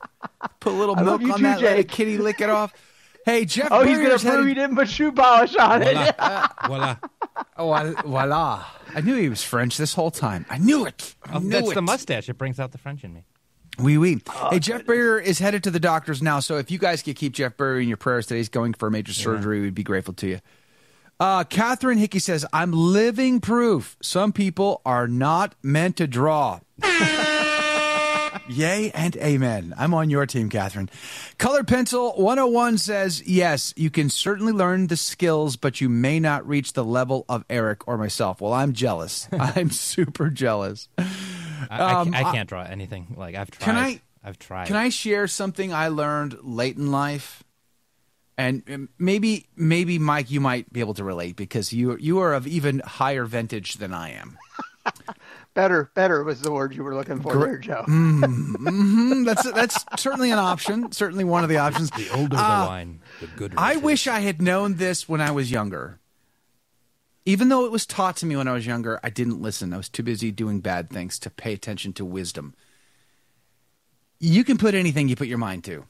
Put a little I milk on too, that, let a kitty lick it off. Hey, Jeff Oh, he's gonna Burrier's prove headed- he didn't put shoe polish on Voila. it. Voila. Oh, I- voila. I knew he was French this whole time. I knew it. I Oh, knew that's it. the mustache. It brings out the French in me. Wee wee. hey, Jeff Burrier is headed to the doctors now. So if you guys could keep Jeff Burrier in your prayers today, he's going for a major surgery. We'd be grateful to you. Uh, Catherine Hickey says, I'm living proof some people are not meant to draw. Yay and amen. I'm on your team, Catherine. Color Pencil 101 says, yes, you can certainly learn the skills, but you may not reach the level of Erik or myself. Well, I'm jealous. I'm super jealous. I, I Um, I I- can't draw anything. Like I've tried. Can I- I've tried. Can I share something I learned late in life? And um, maybe, maybe Mike, you might be able to relate because you you are of even higher vintage than I am. better, better was the word you were looking for Gr- there, Joe. hmm That's that's certainly an option. Certainly one of the options. the older Uh, the wine, the good. I wish I had known this when I was younger. Even though it was taught to me when I was younger, I didn't listen. I was too busy doing bad things to pay attention to wisdom. you can put anything you put your mind to.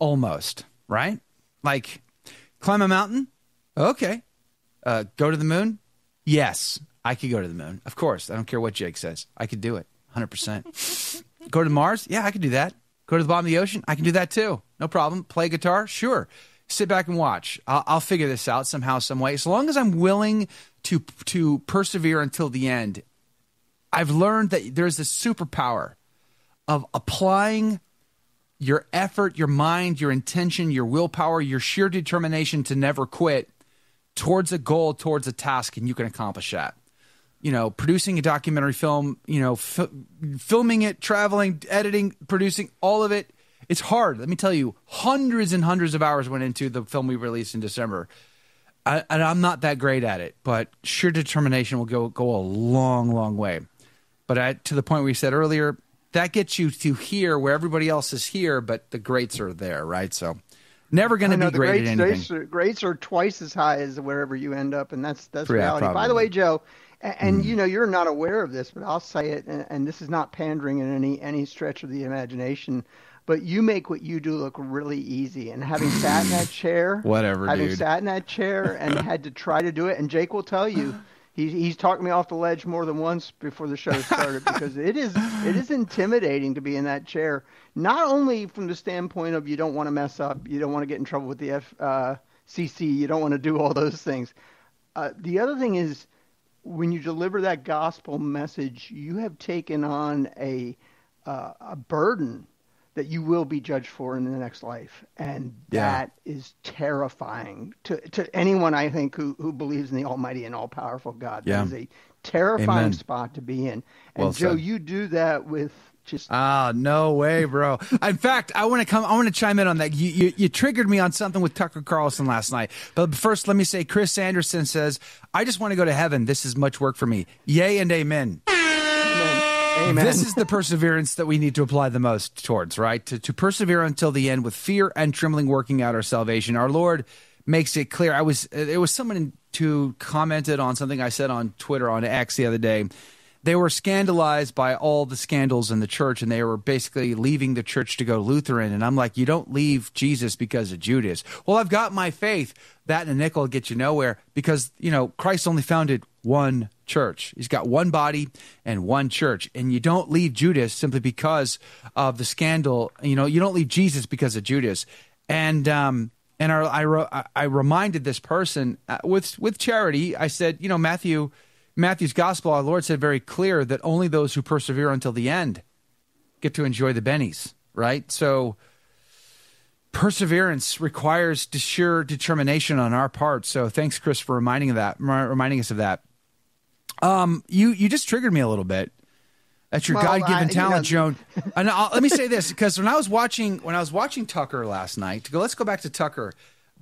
Almost, right? Like climb a mountain? Okay. Uh, go to the moon? Yes, I could go to the moon. Of course. I don't care what Jake says. I could do it 100%. go to Mars? Yeah, I could do that. Go to the bottom of the ocean? I can do that too. No problem. Play guitar? Sure. Sit back and watch. I'll, I'll figure this out somehow, some way. As long as I'm willing to to persevere until the end, I've learned that there's this superpower of applying your effort, your mind, your intention, your willpower, your sheer determination to never quit towards a goal, towards a task, and you can accomplish that. You know, producing a documentary film, you know, f- filming it, traveling, editing, producing all of it. It's hard. Let me tell you, hundreds and hundreds of hours went into the film we released in December. I, and I'm not that great at it, but sheer determination will go go a long, long way. But I, to the point we said earlier, that gets you to here where everybody else is here, but the greats are there, right? So never going to be great greats, at anything. Greats are, twice as high as wherever you end up, and that's that's Yeah, reality. By the way, Joe, and, Mm. you know you're not aware of this, but I'll say it, and, and this is not pandering in any any stretch of the imagination. But you make what you do look really easy, and having sat in that chair, Whatever, having dude. sat in that chair and had to try to do it, and Jake will tell you. He's, he's talked me off the ledge more than once before the show started because it is it is intimidating to be in that chair. Not only from the standpoint of you don't want to mess up, you don't want to get in trouble with the F, uh, CC, you don't want to do all those things. Uh, the other thing is when you deliver that gospel message, you have taken on a uh, a burden that you will be judged for in the next life, and Yeah. that is terrifying to to anyone I think who who believes in the Almighty and all powerful God. Yeah. That is a terrifying Amen. spot to be in. And Well Joe, said. you do that with just Ah, no way, bro. In fact, I want to come. I want to chime in on that. You, you you triggered me on something with Tucker Carlson last night. But first, let me say, Chris Anderson says, "I just want to go to heaven. This is much work for me. Yay and amen." Amen. This is the perseverance that we need to apply the most towards, right? To, to persevere until the end with fear and trembling, working out our salvation. Our Lord makes it clear. I was there was someone who commented on something I said on Twitter on X the other day. They were scandalized by all the scandals in the church, and they were basically leaving the church to go Lutheran. And I'm like, you don't leave Jesus because of Judas. Well, I've got my faith. That and a nickel get you nowhere because you know Christ only founded one church. He's got one body and one church. And you don't leave Judas simply because of the scandal. You know, you don't leave Jesus because of Judas. And um and I I- I reminded this person uh, with with charity. I said, you know, Matthew Matthew's gospel, our Lord said very clear that only those who persevere until the end get to enjoy the bennies, right? So perseverance requires sheer determination on our part. So thanks, Chris, for reminding of that, reminding us of that. Um, you you just triggered me a little bit. That's your Well, God given I- you talent, know- Joan. And I'll, let me say this because when I was watching when I was watching Tucker last night, to go, let's go back to Tucker.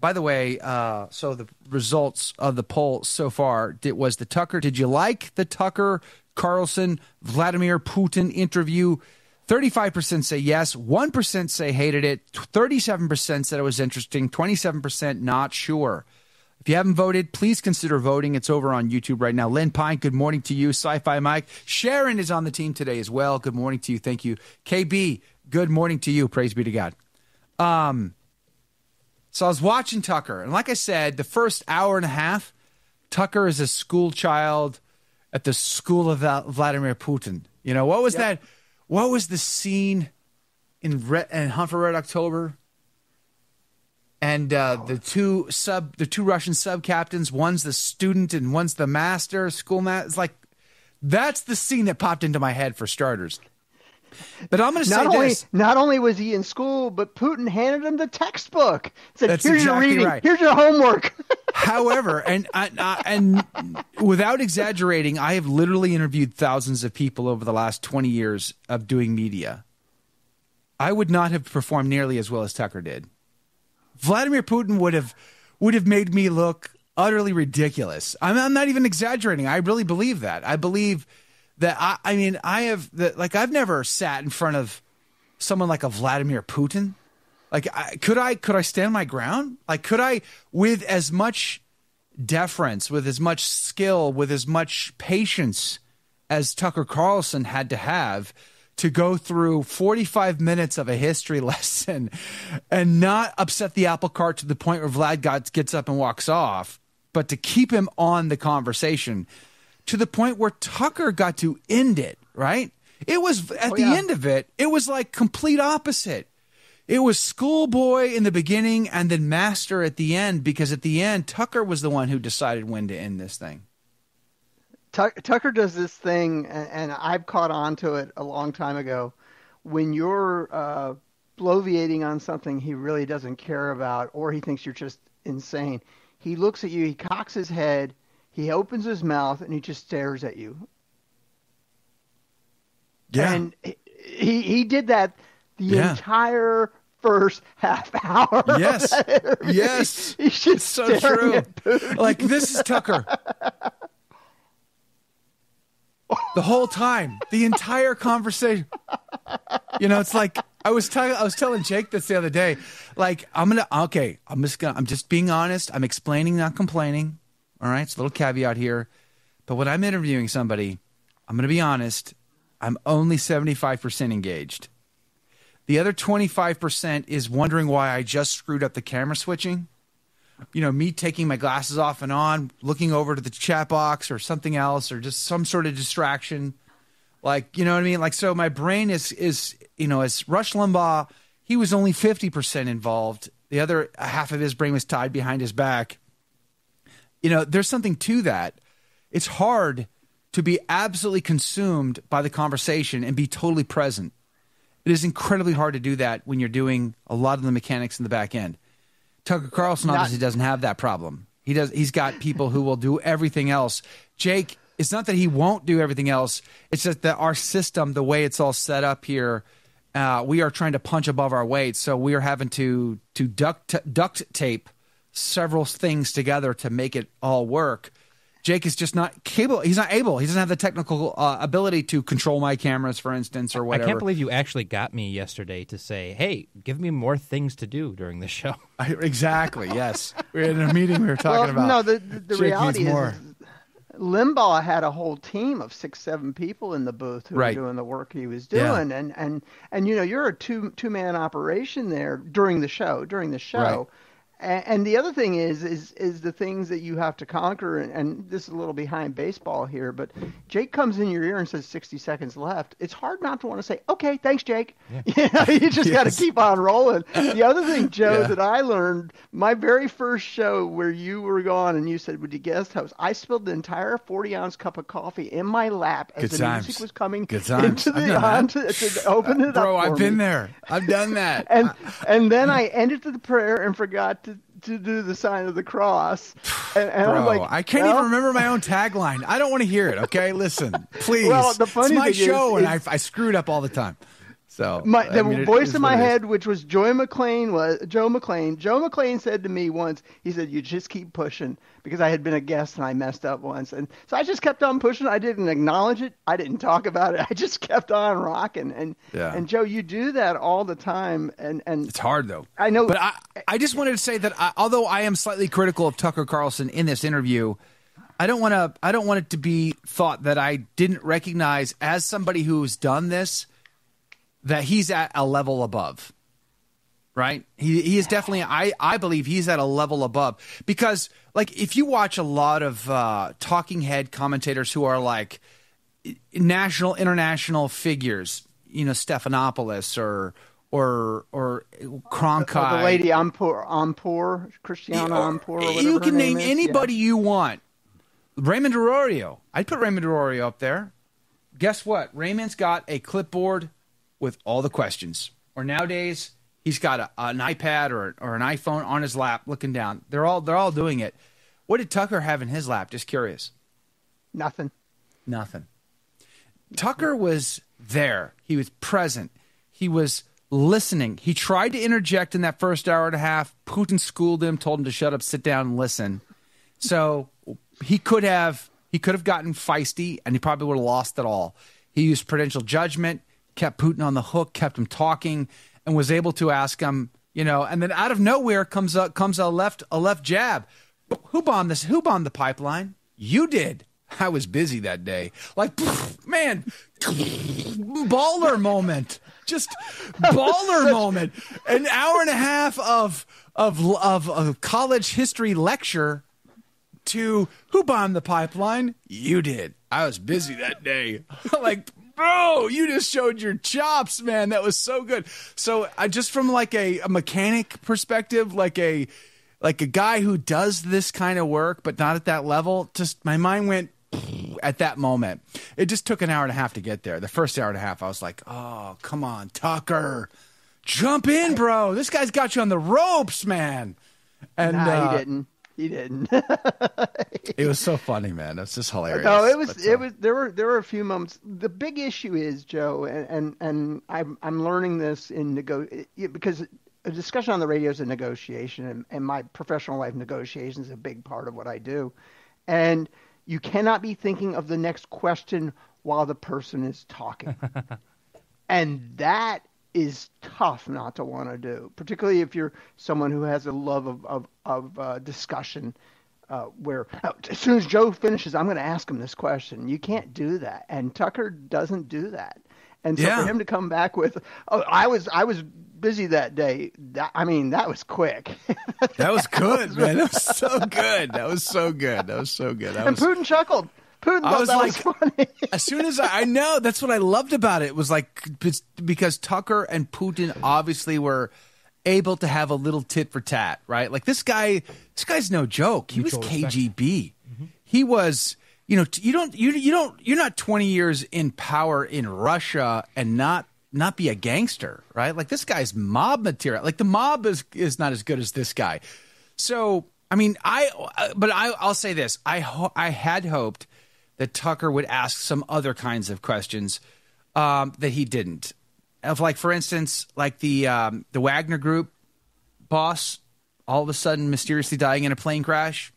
By the way, uh, so the results of the poll so far did, was the Tucker. Did you like the Tucker Carlson Vladimir Putin interview? Thirty-five percent say yes, one percent say hated it, thirty-seven percent said it was interesting, twenty-seven percent not sure. If you haven't voted, please consider voting. It's over on YouTube right now. Lynn Pine, good morning to you. Sci Fi Mike. Sharon is on the team today as well. Good morning to you. Thank you. KB, good morning to you. Praise be to God. Um, so I was watching Tucker, and like I said, the first hour and a half, Tucker is a school child at the school of Vladimir Putin. You know, what was that? What was the scene in, Red, in Hunt for Red October? and uh, the two sub the two Russian sub captains, one's the student and one's the master, school master. It's like that's the scene that popped into my head for starters. But I'm going to say not only this. not only was he in school, but Putin handed him the textbook. Said, That's "Here's exactly your reading. right. Here's your homework." However, and I, I- and without exaggerating, I have literally interviewed thousands of people over the last 20 years of doing media. I would not have performed nearly as well as Tucker did. Vladimir Putin would have would have made me look utterly ridiculous. I'm, I'm not even exaggerating. I really believe that. I believe that. I, I mean, I have that. Like, I've never sat in front of someone like a Vladimir Putin. Like, I, could I could I stand my ground? Like, could I with as much deference, with as much skill, with as much patience as Tucker Carlson had to have to go through 45 minutes of a history lesson and not upset the apple cart to the point where Vlad gets up and walks off, but to keep him on the conversation to the point where Tucker got to end it, right? It was at Oh, the yeah. end of it, it was like complete opposite. It was schoolboy in the beginning and then master at the end because at the end, Tucker was the one who decided when to end this thing. Tucker does this thing, and, I've caught on to it a long time ago. When you're uh, bloviating on something he really doesn't care about, or he thinks you're just insane, he looks at you, he cocks his head, he opens his mouth, and he just stares at you. Yeah. And he he, did that the Yeah. entire first half hour. Yes. Yes. He's just so staring true. Like this is Tucker. The whole time, the entire conversation. You know, it's like I was telling I was telling Jake this the other day. Like I'm gonna okay, I'm just gonna I'm just being honest. I'm explaining, not complaining. All right, it's a little caveat here. But when I'm interviewing somebody, I'm gonna be honest. I'm only 75% engaged. The other 25% is wondering why I just screwed up the camera switching you know, me taking my glasses off and on, looking over to the chat box or something else, or just some sort of distraction. Like, you know what I mean? Like, so my brain is, is, you know, as Rush Limbaugh, he was only 50% involved. The other half of his brain was tied behind his back. You know, there's something to that. It's hard to be absolutely consumed by the conversation and be totally present. It is incredibly hard to do that when you're doing a lot of the mechanics in the back end. Tucker Carlson Not- obviously doesn't have that problem. He does. He's got people who will do everything else. Jake, it's not that he won't do everything else. It's just that our system, the way it's all set up here, uh, we are trying to punch above our weight. So we are having to to duct duct tape several things together to make it all work. Jake is just not capable. He's not able. He doesn't have the technical uh, ability to control my cameras, for instance, or whatever. I can't believe you actually got me yesterday to say, "Hey, give me more things to do during the show." I- exactly. Yes, we were in a meeting. We were talking well, about. no, the the, the reality is, more. Limbaugh had a whole team of six, seven people in the booth who Right. were doing the work he was Yeah. doing, and and and you know you're a two two man operation there during the show during the show. Right. And, and the other thing is, is, is the things that you have to conquer, and, and this is a little behind baseball here, but Jake comes in your ear and says 60 seconds left. It's hard not to want to say, okay, thanks, Jake. You know, you just got to keep on rolling. The other thing, Joe, Yeah. that I learned, my very first show where you were gone and you said, would you guest host? I spilled the entire 40 ounce cup of coffee in my lap as Good the times. music was coming Good times. into the onto to open it Bro, up. for I've been there. I've done that. And and then I ended the prayer and forgot to, to do the sign of the cross. And, and Bro, I'm like, I can't well, even remember my own tagline. I don't want to hear it. Okay, listen, please. Well, the funny it's my thing is- show, and I, I screwed up all the time. So My, I the mean, voice in my head, which was Joy McClane, was Joe McClane. Joe McClane said to me once, he said, "You just keep pushing," because I had been a guest and I messed up once, and so I just kept on pushing. I didn't acknowledge it. I didn't talk about it. I just kept on rocking. And Yeah. and Joe, you do that all the time, and and It's hard though. I know, but I, I just wanted to say that I, although I am slightly critical of Tucker Carlson in this interview, I don't want to. I don't want it to be thought that I didn't recognize as somebody who's done this that he's at a level above. Right? He he is definitely. I I believe he's at a level above because like if you watch a lot of uh, talking head commentators who are like national international figures, you know, Stephanopoulos or or or Cronkite. The lady Ampur, Ampur, Christiana Amanpour, or whatever you can name is, yeah. anybody you want. Raymond Arroyo. I'd put Raymond Arroyo up there. Guess what? Raymond's got a clipboard with all the questions. Or nowadays, he's got a, an iPad or, or an iPhone on his lap looking down. They're all they're all doing it. What did Tucker have in his lap? Just curious. Nothing. Nothing. Tucker was there. He was present. He was listening. He tried to interject in that first hour and a half. Putin schooled him, told him to shut up, sit down, and listen. So he could have he could have gotten feisty, and he probably would have lost it all. He used prudential judgment, kept Putin on the hook, kept him talking, and was able to ask him, you know. And then out of nowhere comes a comes a left a left jab. Who bombed this? Who bombed the pipeline? You did. I was busy that day. Like, man, baller moment. Just baller moment. An hour and a half of of of, of college history lecture to who bombed the pipeline? You did. I was busy that day. like, bro, you just showed your chops, man. That was so good. So I just from like a, a mechanic perspective, like a like a guy who does this kind of work, but not at that level, just my mind went at that moment. It just took an hour and a half to get there. The first hour and a half, I was like, oh, come on, Tucker. Jump in, bro. This guy's got you on the ropes, man. And nah, uh, he didn't. He didn't. it was so funny, man. It's just hilarious. No, it was. But, it uh, was. There were. There were a few moments. The big issue is Joe, and and, and I'm I'm learning this in nego because a discussion on the radio is a negotiation, and, and my professional life negotiation is a big part of what I do, and you cannot be thinking of the next question while the person is talking, and that is tough not to want to do, particularly if you're someone who has a love of of, of uh, discussion. Uh, where oh, as soon as Joe finishes, I'm going to ask him this question. You can't do that, and Tucker doesn't do that. And so Yeah. for him to come back with, "Oh, I was I was busy that day," that, I mean, that was quick. that was good, man. That was so good. That was so good. That was so good. That and was, Putin chuckled. Putin I was that like, was funny. as soon as I, I know, that's what I loved about it. Was like because Tucker and Putin obviously were able to have a little tit for tat, right? Like this guy, this guy's no joke. He Mutual was respect. KGB. He was, you know, you don't, you you don't, you're not 20 years in power in Russia and not not be a gangster, right? Like this guy's mob material. Like the mob is is not as good as this guy. So I mean, I uh, but I I'll say this: I ho- I had hoped that Tucker would ask some other kinds of questions um, that he didn't. Of like, for instance, like the um, the Wagner Group boss all of a sudden mysteriously dying in a plane crash.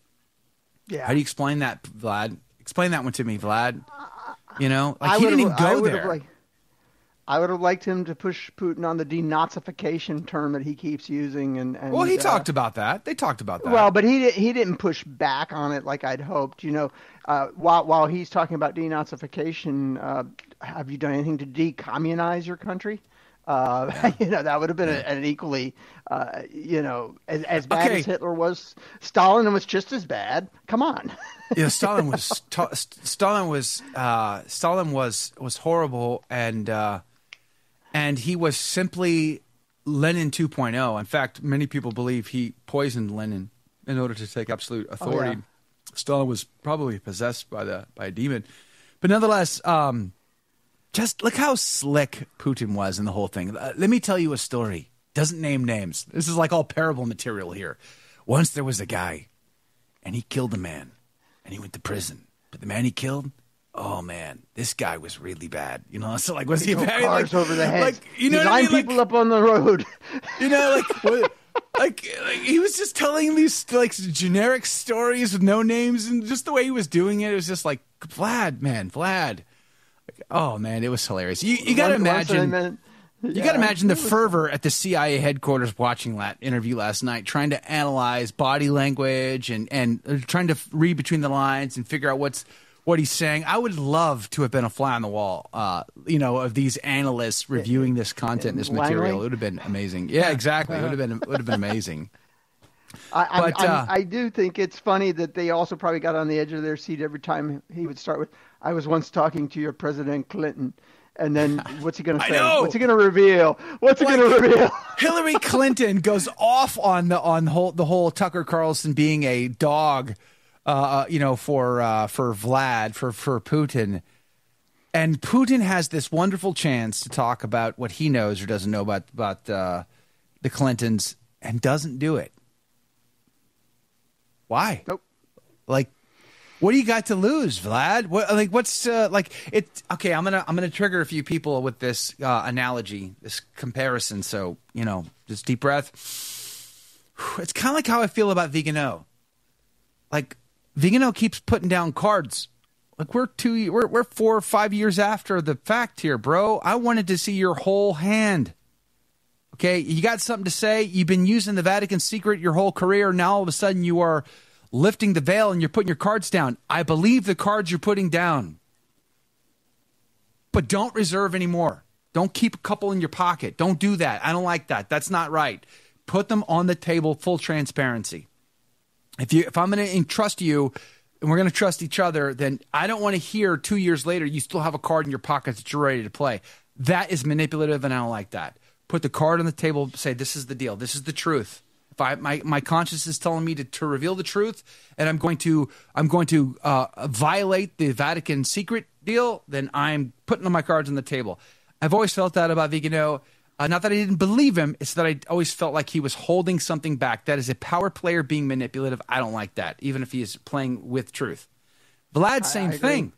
Yeah. How do you explain that, Vlad? Explain that one to me, Vlad. You know, like I he didn't even go there. Like, I would have liked him to push Putin on the denazification term that he keeps using, and, and well, he uh, talked about that. They talked about that. Well, but he he didn't push back on it like I'd hoped. You know, uh, while while he's talking about denazification, uh, have you done anything to decommunize your country? Uh, you know, that would have been a, an equally, uh, you know, as, as bad Okay. as Hitler was. Stalin was just as bad. Come on. yeah, Stalin was ta- Stalin was uh, Stalin was was horrible, and uh, and he was simply Lenin 2.0. In fact, many people believe he poisoned Lenin in order to take absolute authority. Stalin was probably possessed by the by a demon, but nonetheless, um, just look how slick Putin was in the whole thing. Uh, let me tell you a story. Doesn't name names. This is like all parable material here. Once there was a guy, and he killed a man, and he went to prison. But the man he killed, oh man, this guy was really bad. You know, so like was he bad? cars like, over the heads. Like you know what I mean? Like, people up on the road. you know, like what, like like he was just telling these like generic stories with no names, and just the way he was doing it, it was just like Vlad, man, Vlad. Like, oh man, it was hilarious. You you got to Once- once I imagine. You yeah, got to imagine the fervor at the CIA headquarters watching that interview last night, trying to analyze body language and and uh, trying to read between the lines and figure out what's what he's saying. I would love to have been a fly on the wall, uh, you know, of these analysts reviewing this content, this material. It would have been amazing. Yeah, exactly. It would have been it would have been amazing. I, I'm, But, I'm, uh, I do think it's funny that they also probably got on the edge of their seat every time he would start with, "I was once talking to your President Clinton," and then what's he going to say? What's he going to reveal? What's he going to reveal? Hillary Clinton goes off on the on whole the whole Tucker Carlson being a dog, uh, you know, for uh, for Vlad for for Putin, and Putin has this wonderful chance to talk about what he knows or doesn't know about about uh, the Clintons, and doesn't do it. Why? Nope. Like, what do you got to lose, Vlad? What like what's uh, like it? Okay, I'm gonna I'm gonna trigger a few people with this uh, analogy, this comparison. So you know, just deep breath. It's kind of like how I feel about Vigano. Like Vigano keeps putting down cards. Like we're two, we're we're four or five years after the fact here, bro. I wanted to see your whole hand. Okay, you got something to say. You've been using the Vatican secret your whole career. Now all of a sudden you are lifting the veil and you're putting your cards down. I believe the cards you're putting down. but don't reserve any more. Don't keep a couple in your pocket. Don't do that. I don't like that. That's not right. Put them on the table, full transparency. If you if I'm going to entrust you and we're going to trust each other, then I don't want to hear 2 years later you still have a card in your pocket that you're ready to play. That is manipulative and I don't like that. Put the card on the table, say this is the deal. This is the truth. If I, my, my conscience is telling me to, to reveal the truth and I'm going to I'm going to uh, violate the Vatican secret deal, then I'm putting my cards on the table. I've always felt that about Vigano. Uh, not that I didn't believe him, it's that I always felt like he was holding something back. That is a power player being manipulative. I don't like that, even if he is playing with truth. Vlad, same I, I thing.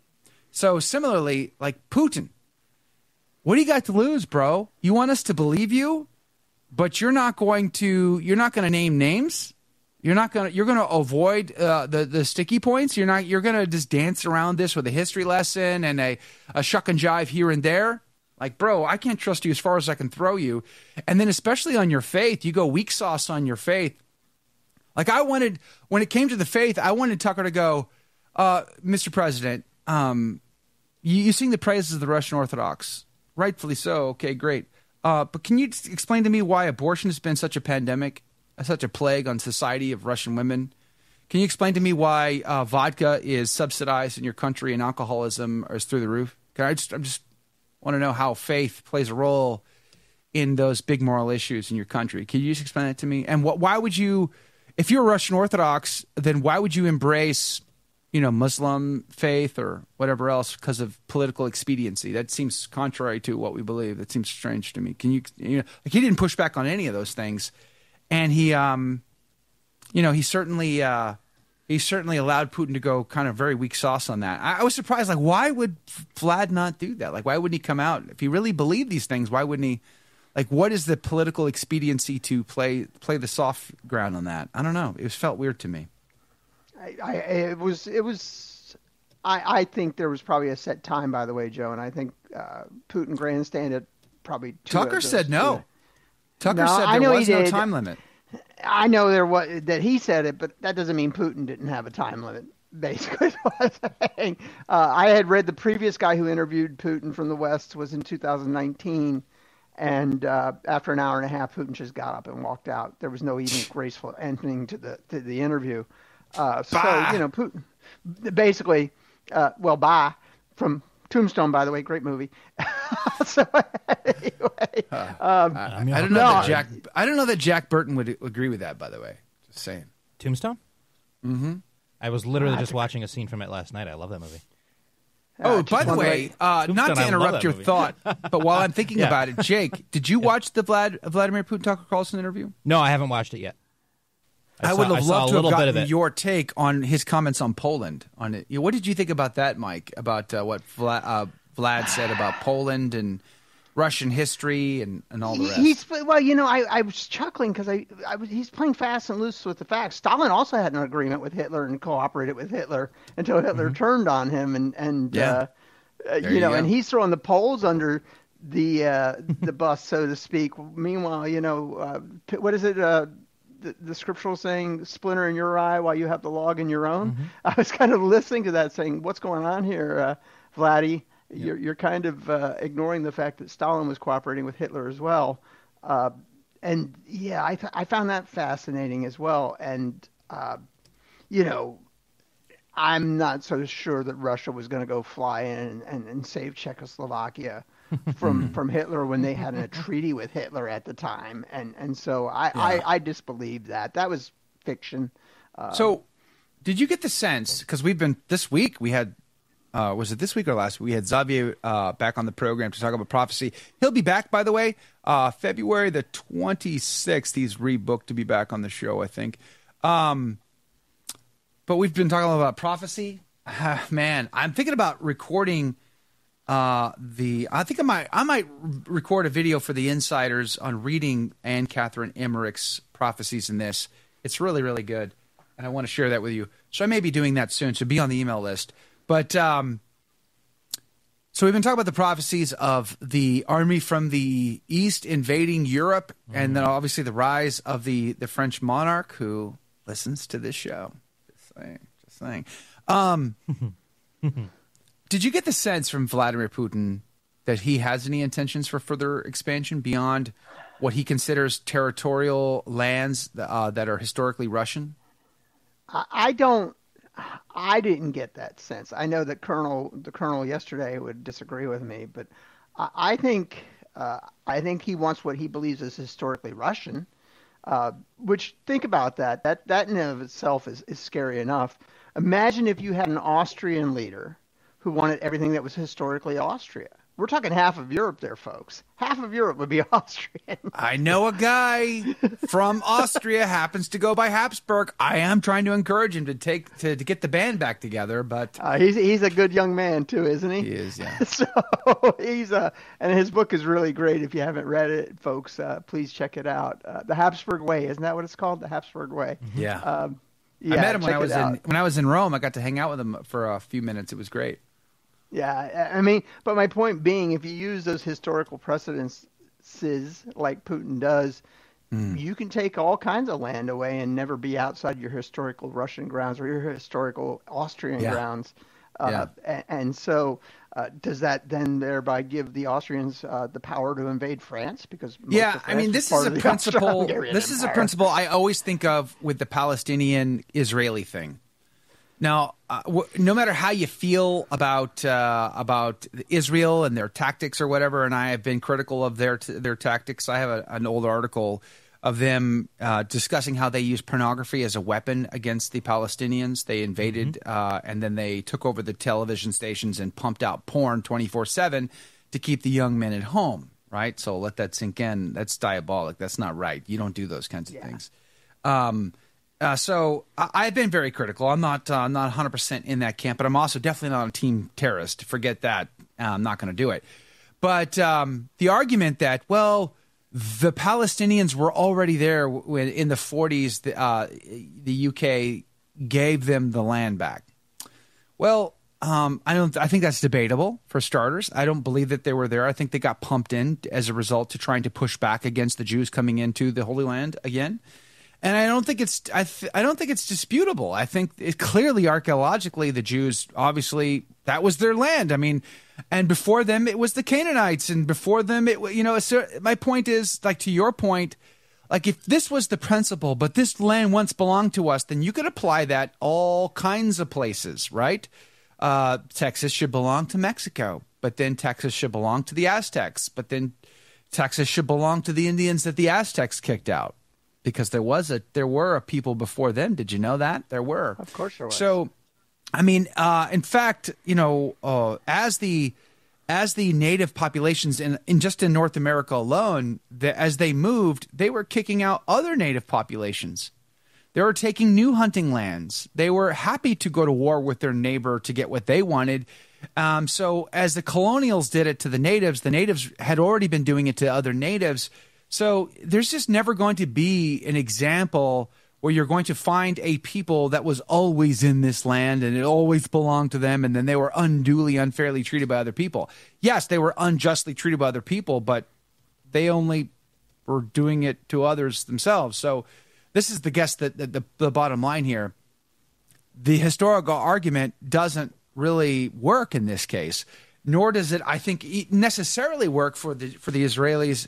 So similarly, like Putin, what do you got to lose, bro? You want us to believe you, but you're not going to. You're not going to name names. You're not gonna. You're gonna avoid uh, the the sticky points. You're not. You're gonna just dance around this with a history lesson and a a shuck and jive here and there. Like, bro, I can't trust you as far as I can throw you. And then, especially on your faith, you go weak sauce on your faith. Like, I wanted, when it came to the faith, I wanted Tucker to go, uh, Mr. President, um, you, you sing the praises of the Russian Orthodox. Rightfully so. Okay, great. Uh, but can you explain to me why abortion has been such a pandemic, such a plague on society of Russian women? Can you explain to me why uh, vodka is subsidized in your country and alcoholism is through the roof? Can I just, I'm just want to know how faith plays a role in those big moral issues in your country. Can you just explain that to me? And what, why would you, if you're a Russian Orthodox, then why would you embrace, you know, Muslim faith or whatever else because of political expediency? That seems contrary to what we believe. That seems strange to me. Can you, you know, like he didn't push back on any of those things, and he, um, you know, he certainly. Uh, he certainly allowed Putin to go kind of very weak sauce on that. I, I, was surprised. Like, why would Vlad not do that? Like, why wouldn't he come out if he really believed these things? Why wouldn't he? Like, what is the political expediency to play play the soft ground on that? I don't know. It was felt weird to me. I, I it was it was. I, I think there was probably a set time, by the way, Joe, and I think uh, Putin grandstanded probably. Tucker said no. Tucker no, said there was no time limit. I know there was that he said it, but that doesn't mean Putin didn't have a time limit. Basically. Uh, I had read the previous guy who interviewed Putin from the West was in 2019, and uh, after an hour and a half, Putin just got up and walked out. There was no even graceful ending to the to the interview. Uh, so you know, Putin basically, uh, well, bye from Tombstone, by the way, great movie. so anyway, um, I, I, don't know no, that Jack. I don't know that Jack Burton would agree with that. By the way, just saying. Tombstone. Mm-hmm. I was literally just watching a scene from it last night. I love that movie. Oh, uh, by the way, uh, not to interrupt your movie. thought, but while I'm thinking yeah. about it, Jake, did you yeah. watch the Vlad, Vladimir Putin Tucker Carlson interview? No, I haven't watched it yet. I, I saw, would have loved to have gotten your take on his comments on Poland. On it, what did you think about that, Mike? About uh, what Vlad, uh, Vlad said about Poland and Russian history and, and all the rest. He's well, you know, I, I was chuckling because I, I was, he's playing fast and loose with the facts. Stalin also had an agreement with Hitler and cooperated with Hitler until Hitler mm-hmm. turned on him, and and yeah. uh, uh you, you know, go. and he's throwing the Poles under the uh, the bus, so to speak. Meanwhile, you know, uh, what is it? The, the, scriptural saying, "Splinter in your eye while you have the log in your own." Mm-hmm. I was kind of listening to that, saying, "What's going on here, uh, Vladdy?" You're, you're kind of uh, ignoring the fact that Stalin was cooperating with Hitler as well. Uh, and yeah, I, th- I found that fascinating as well. And, uh, you know, I'm not so sure that Russia was going to go fly in and, and, and save Czechoslovakia from from Hitler when they had a treaty with Hitler at the time. And and so I, yeah. I, I disbelieve that. That was fiction. Uh, so did you get the sense because we've been this week we had uh, was it this week or last week? We had Xavier uh, back on the program to talk about prophecy. He'll be back, by the way, uh, February the 26th. He's rebooked to be back on the show, I think. Um, but we've been talking about prophecy. man, I'm thinking about recording uh, the. I think I might. I might record a video for the insiders on reading Anne Catherine Emmerich's prophecies in this. It's really, really good, and I want to share that with you. So I may be doing that soon. So be on the email list. But um, so we've been talking about the prophecies of the army from the east invading Europe, mm. and then mm-hmm. obviously the rise of the the French monarch who listens to this show. Just saying, just saying. Um, did you get the sense from Vladimir Putin that he has any intentions for further expansion beyond what he considers territorial lands uh, that are historically Russian? I don't. I didn't get that sense. I know that Colonel the Colonel yesterday would disagree with me, but I think uh, I think he wants what he believes is historically Russian. Uh, which think about that. That that in and of itself is, is scary enough. Imagine if you had an Austrian leader who wanted everything that was historically Austria. We're talking half of Europe there, folks. Half of Europe would be Austrian. I know a guy from Austria happens to go by Habsburg. I am trying to encourage him to take to, to get the band back together, but uh, he's he's a good young man too, isn't he? He is, yeah. so he's uh, and his book is really great. If you haven't read it, folks, uh, please check it out. Uh, the Habsburg Way, isn't that what it's called? The Habsburg Way. Yeah. Um, yeah I met him when I was in when I was in Rome. I got to hang out with him for a few minutes. It was great. Yeah, I mean, but my point being, if you use those historical precedences like Putin does, mm. you can take all kinds of land away and never be outside your historical Russian grounds or your historical Austrian yeah. grounds. Uh, yeah. and, and, so, uh, does that then thereby give the Austrians uh, the power to invade France? Because yeah, I mean, this is a principle. This is a principle I always think of with the Palestinian-Israeli thing. Now, uh, w- no matter how you feel about uh, about Israel and their tactics or whatever, and I have been critical of their t- their tactics. I have a, an old article of them uh, discussing how they use pornography as a weapon against the Palestinians. They invaded mm-hmm. and then they took over the television stations and pumped out porn twenty four seven to keep the young men at home. Right, so let that sink in. That's diabolic. That's not right. You don't do those kinds of yeah. things. Um, uh, so I, have been very critical. I'm not uh, not 100 percent in that camp, but I'm also definitely not a team terrorist. Forget that. Uh, I'm not going to do it. But um, the argument that well, the Palestinians were already there when in the 40s. The, uh, the UK gave them the land back. Well, um, I don't. I think that's debatable for starters. I don't believe that they were there. I think they got pumped in as a result to trying to push back against the Jews coming into the Holy Land again and I don't think it's I, th- I don't think it's disputable. I think it, clearly archaeologically the Jews obviously that was their land. I mean, and before them it was the Canaanites, and before them it you know. So my point is like to your point, like if this was the principle, but this land once belonged to us, then you could apply that all kinds of places, right? Uh, Texas should belong to Mexico, but then Texas should belong to the Aztecs, but then Texas should belong to the Indians that the Aztecs kicked out because there was a there were a people before them. Did you know that there were? Of course there was. So, I mean, uh, in fact, you know, uh, as the as the native populations in, in just in North America alone, the, as they moved, they were kicking out other native populations. They were taking new hunting lands. They were happy to go to war with their neighbor to get what they wanted. Um, so, as the colonials did it to the natives, the natives had already been doing it to other natives. So there's just never going to be an example where you're going to find a people that was always in this land and it always belonged to them and then they were unduly unfairly treated by other people. Yes, they were unjustly treated by other people, but they only were doing it to others themselves. So this is the guess that the, the, bottom line here. The historical argument doesn't really work in this case, nor does it, I think, necessarily work for the for the Israelis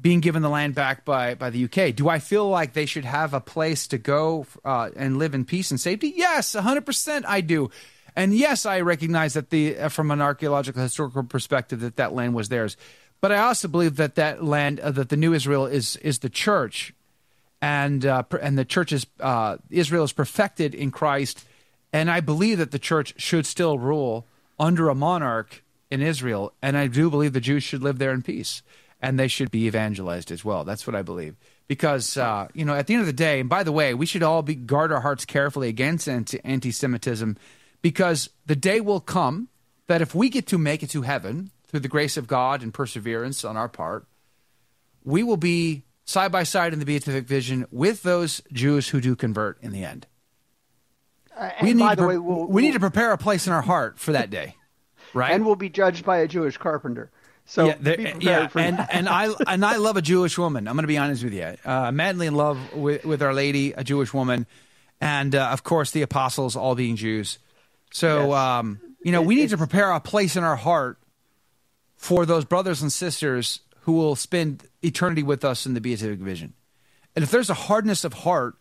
being given the land back by, by the UK. Do I feel like they should have a place to go uh, and live in peace and safety? Yes, 100% I do. And yes, I recognize that the uh, from an archaeological historical perspective that that land was theirs. But I also believe that that land uh, that the new Israel is is the church and uh, and the church is uh, Israel is perfected in Christ and I believe that the church should still rule under a monarch in Israel and I do believe the Jews should live there in peace and they should be evangelized as well. That's what I believe. Because uh, you know, at the end of the day, and by the way, we should all be guard our hearts carefully against anti Semitism, because the day will come that if we get to make it to heaven through the grace of God and perseverance on our part, we will be side by side in the beatific vision with those Jews who do convert in the end. Uh, we need, to, way, we'll, we need to prepare a place in our heart for that day, right? And we'll be judged by a Jewish carpenter. So yeah, there, yeah and and I and I love a Jewish woman. I'm going to be honest with you. Uh, madly in love with with Our Lady, a Jewish woman, and uh, of course the apostles, all being Jews. So Yes. um, you know, It- we need to prepare a place in our heart for those brothers and sisters who will spend eternity with us in the beatific vision. And if there's a hardness of heart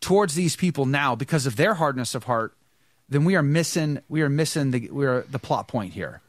towards these people now because of their hardness of heart, then we are missing we are missing the we are the plot point here.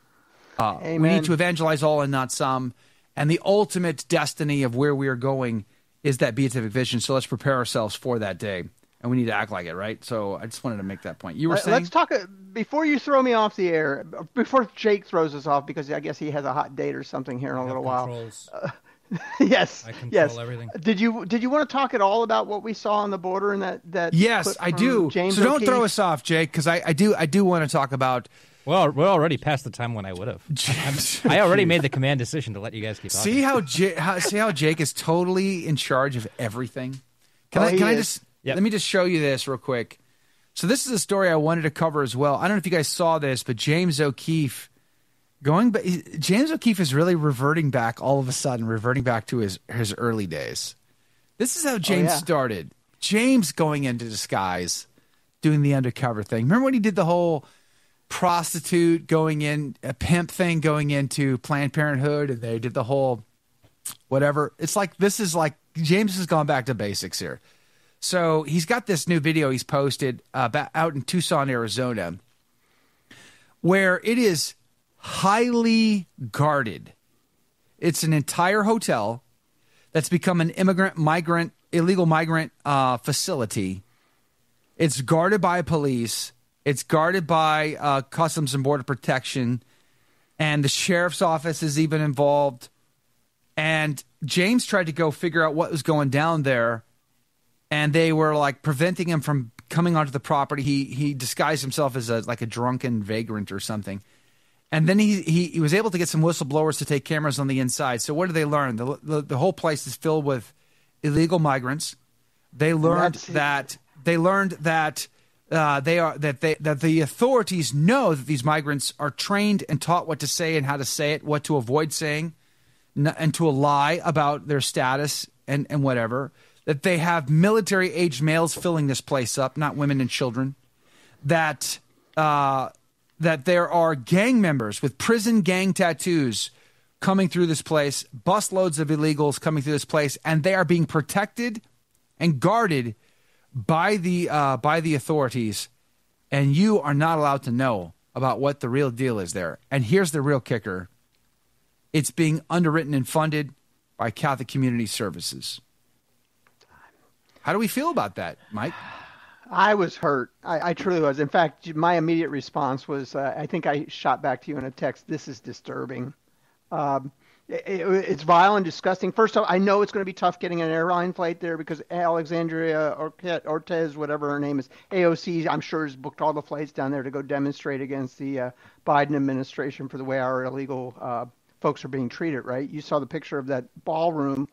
Uh, we need to evangelize all and not some, and the ultimate destiny of where we are going is that beatific vision. So let's prepare ourselves for that day, and we need to act like it, right? So I just wanted to make that point. You were Let- saying Let's talk uh, before you throw me off the air. Before Jake throws us off, because I guess he has a hot date or something here in a little while. Uh, yes, I control yes. everything. Did you did you want to talk at all about what we saw on the border and that that? Yes, I do. James so don't O'Keefe? throw us off, Jake, because I, I do I do want to talk about. Well, we're already past the time when I would have. I already made the command decision to let you guys keep talking. See how, J- how see how Jake is totally in charge of everything. Can Oh, I he can I is. just let me just show you this real quick. So this is a story I wanted to cover as well. I don't know if you guys saw this, but James O'Keefe going but James O'Keefe is really reverting back all of a sudden, reverting back to his his early days. This is how James oh, yeah. started. James going into disguise, doing the undercover thing. Remember when he did the whole prostitute going in, a pimp thing going into Planned Parenthood, and they did the whole whatever. It's like this is like James has gone back to basics here. So he's got this new video he's posted uh, ba- out in Tucson, Arizona, where it is highly guarded. It's an entire hotel that's become an immigrant, migrant, illegal migrant uh, facility. It's guarded by police. It's guarded by uh, Customs and Border Protection, and the sheriff's office is even involved. And James tried to go figure out what was going down there, and they were like preventing him from coming onto the property. He he disguised himself as a like a drunken vagrant or something. And then he, he, he was able to get some whistleblowers to take cameras on the inside. So what did they learn? The, the, the whole place is filled with illegal migrants. They learned that they learned that uh, they are that they that the authorities know that these migrants are trained and taught what to say and how to say it, what to avoid saying, and to lie about their status and and whatever. That they have military aged males filling this place up, not women and children. That uh, that there are gang members with prison gang tattoos coming through this place, busloads of illegals coming through this place, and they are being protected and guarded by the uh, by the authorities, and you are not allowed to know about what the real deal is there. And here's the real kicker: it's being underwritten and funded by Catholic Community Services. How do we feel about that, Mike? I was hurt. I, I truly was. In fact, my immediate response was, uh, I think I shot back to you in a text. This is disturbing. Um, it's vile and disgusting. First off, I know it's going to be tough getting an airline flight there because Alexandria Ortez, whatever her name is, AOC, I'm sure has booked all the flights down there to go demonstrate against the uh, Biden administration for the way our illegal uh, folks are being treated. Right? You saw the picture of that ballroom.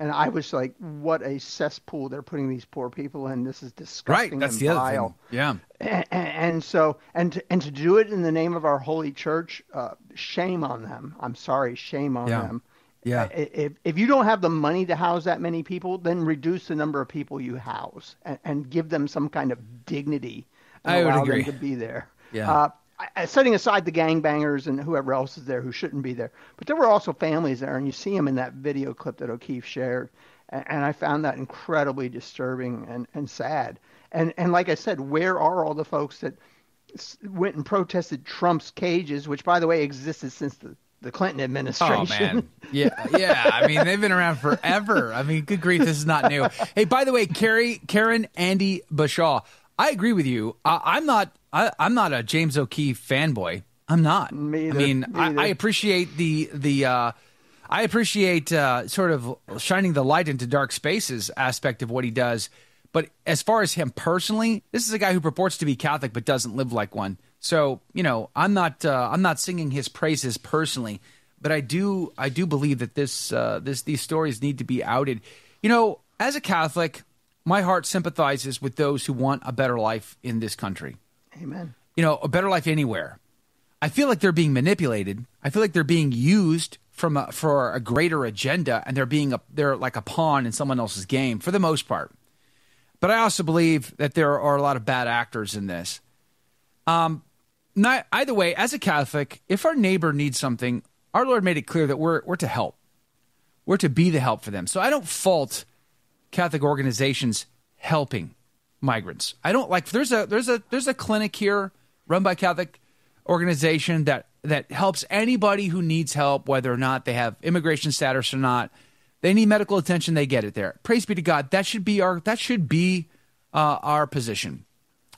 And I was like, "What a cesspool they're putting these poor people in. This is disgusting Right, that's and the other vile." thing. Yeah. and, and so and to, and to do it in the name of our holy church uh, shame on them i'm sorry shame on Yeah. them Yeah. If, if you don't have the money to house that many people then reduce the number of people you house and, and give them some kind of dignity and I would allow agree. them to be there Yeah. uh, I- setting aside the gangbangers and whoever else is there who shouldn't be there but there were also families there and you see them in that video clip that o'keefe shared and, and i found that incredibly disturbing and, and sad and and like i said where are all the folks that went and protested trump's cages which by the way existed since the, the clinton administration. Oh man, yeah, yeah. I mean, they've been around forever. I mean, good grief, this is not new. Hey, by the way, Carrie, Karen, Andy Bashaw, I agree with you. I, I'm not. I, I'm not a James O'Keefe fanboy. I'm not. Me I either. mean, Me I. I appreciate the the. Uh, I appreciate uh, sort of shining the light into dark spaces aspect of what he does. But as far as him personally, this is a guy who purports to be Catholic but doesn't live like one. So you know, I'm not uh, I'm not singing his praises personally, but I do I do believe that this uh, this these stories need to be outed. You know, as a Catholic, my heart sympathizes with those who want a better life in this country. Amen You know, a better life anywhere. I feel like they're being manipulated. I feel like they're being used from a, for a greater agenda, and they're being a, they're like a pawn in someone else's game for the most part. But I also believe that there are a lot of bad actors in this. Um, not either way. As a Catholic, if our neighbor needs something, our Lord made it clear that we're we're to help. We're to be the help for them. So I don't fault Catholic organizations helping migrants. I don't like there's a there's a there's a clinic here run by Catholic organization that that helps anybody who needs help, whether or not they have immigration status or not. They need medical attention, they get it there. Praise be to God. That should be our that should be uh, our position.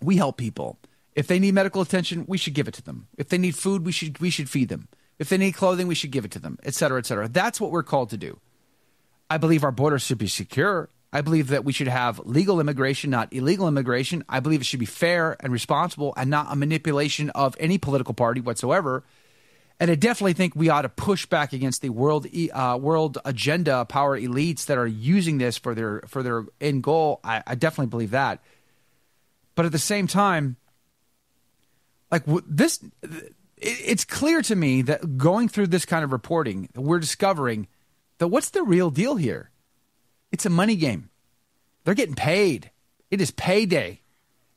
We help people. If they need medical attention, we should give it to them. If they need food, we should we should feed them. If they need clothing, we should give it to them, et cetera, et cetera. That's what we're called to do. I believe our borders should be secure. I believe that we should have legal immigration, not illegal immigration. I believe it should be fair and responsible and not a manipulation of any political party whatsoever. And I definitely think we ought to push back against the world uh, world agenda power elites that are using this for their for their end goal. I, I definitely believe that. But at the same time, like this, it's clear to me that going through this kind of reporting, we're discovering that what's the real deal here? It's a money game. They're getting paid. It is payday.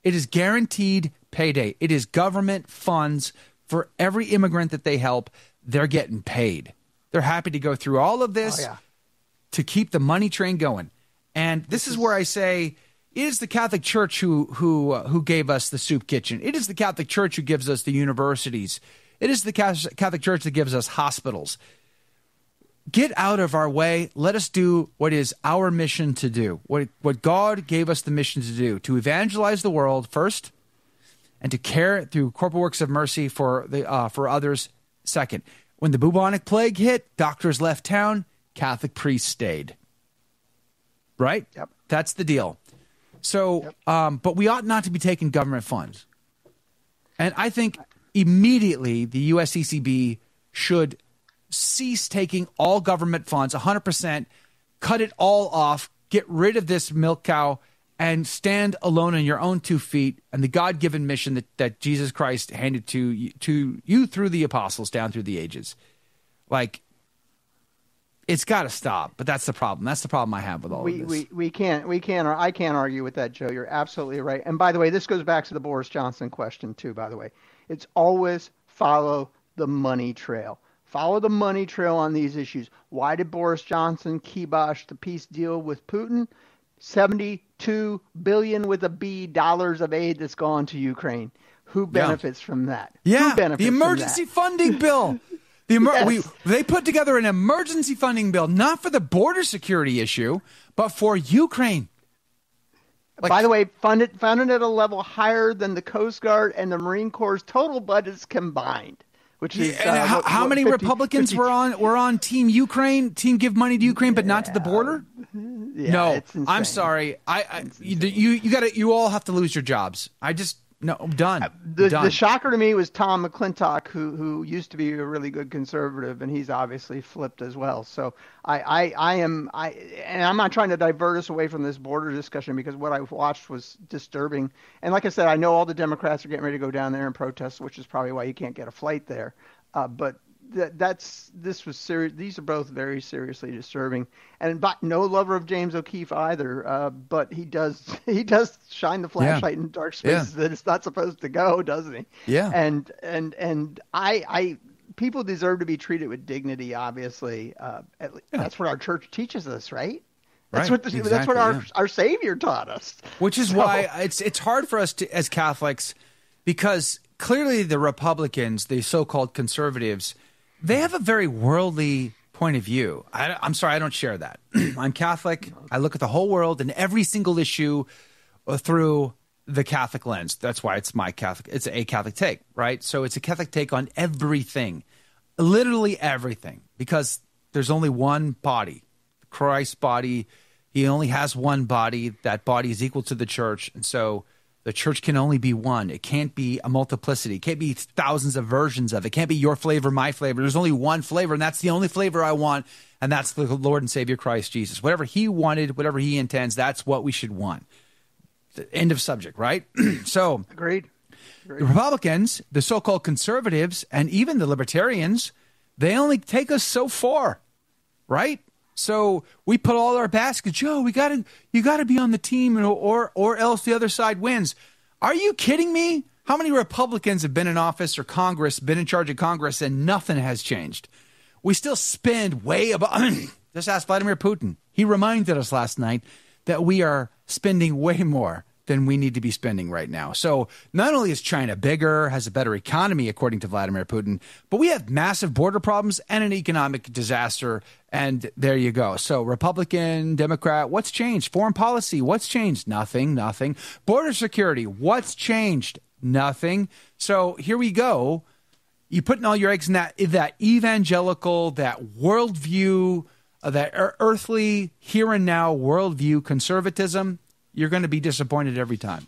It is guaranteed payday. It is government funds for every immigrant that they help. They're getting paid. They're happy to go through all of this Oh, yeah. to keep the money train going. And this is where I say it is the Catholic Church who who uh, who gave us the soup kitchen. It is the Catholic Church who gives us the universities. It is the Catholic Church that gives us hospitals. Get out of our way. Let us do what is our mission to do. What what God gave us the mission to do: to evangelize the world first, and to care through corporal works of mercy for the uh, for others second. When the bubonic plague hit, doctors left town. Catholic priests stayed right? Yep. That's the deal. So, um, but we ought not to be taking government funds. And I think immediately the USCCB should cease taking all government funds, 100%, cut it all off, get rid of this milk cow, and stand alone on your own two feet and the God given mission that, that Jesus Christ handed to, you- to you through the apostles down through the ages. Like, it's got to stop. But that's the problem. That's the problem I have with all we, of this. we we can't we can't I can't argue with that, Joe. You're absolutely right. And by the way, this goes back to the Boris Johnson question too. By the way, it's always follow the money trail. Follow the money trail on these issues. Why did Boris Johnson kibosh the peace deal with Putin? 72 billion with a B dollars of aid that's gone to Ukraine. Who benefits from that? Yeah, Who benefits the from emergency that? funding bill. The emer- Yes. we, they put together an emergency funding bill, not for the border security issue, but for Ukraine. By the way, funded funded at a level higher than the Coast Guard and the Marine Corps' total budgets combined. Which is and uh, how, what- how many 50 Republicans 50 were on were on Team Ukraine? Team give money to Ukraine, but not to the border. Yeah, no. I'm sorry. I, I you you, you got to you all have to lose your jobs. I just no, I'm done. The, done. the shocker to me was Tom McClintock, who who used to be a really good conservative, and he's obviously flipped as well. So I, I, I am I and I'm not trying to divert us away from this border discussion because what I watched was disturbing. And like I said, I know all the Democrats are getting ready to go down there and protest, which is probably why you can't get a flight there. Uh, but that that's this was serious. These are both very seriously disturbing, and but no lover of James O'Keefe either. Uh, but he does he does shine the flashlight in dark Yeah. spaces that it's not supposed to go, doesn't he? Yeah. And and and I I people deserve to be treated with dignity. Obviously, uh, at, le- that's what our church teaches us, right? That's Right, what the, that's what our yeah. our Savior taught us. Which is So- why it's it's hard for us to as Catholics because clearly the Republicans, the so-called conservatives, they have a very worldly point of view. I, am sorry, I don't share that. I'm Catholic. I look at the whole world and every single issue uh, through the Catholic lens. That's why it's my Catholic. It's a Catholic take, right? So it's a Catholic take on everything, literally everything, because there's only one body, Christ's body. He only has one body. That body is equal to the church, and so the church can only be one. It can't be a multiplicity. It can't be thousands of versions of it. It can't be your flavor, my flavor. There's only one flavor, and that's the only flavor I want, and that's the Lord and Savior Christ Jesus. Whatever He wanted, whatever He intends, that's what we should want. The end of subject, right? so agreed. The Republicans, the so-called conservatives, and even the libertarians, they only take us so far, right? So we put all our baskets. Joe, we got to you got to be on the team, or, or else the other side wins. Are you kidding me? How many Republicans have been in office or Congress, been in charge of Congress, and nothing has changed? we still spend way above. Just ask Vladimir Putin. He reminded us last night that we are spending way more than we need to be spending right now. So not only is China bigger, has a better economy, according to Vladimir Putin, but we have massive border problems and an economic disaster. And there you go. So Republican, Democrat, what's changed? Foreign policy, what's changed? Nothing, nothing. Border security, what's changed? Nothing. So here we go. You putting all your eggs in that that evangelical, that worldview, uh, that earthly here and now worldview conservatism you're going to be disappointed every time.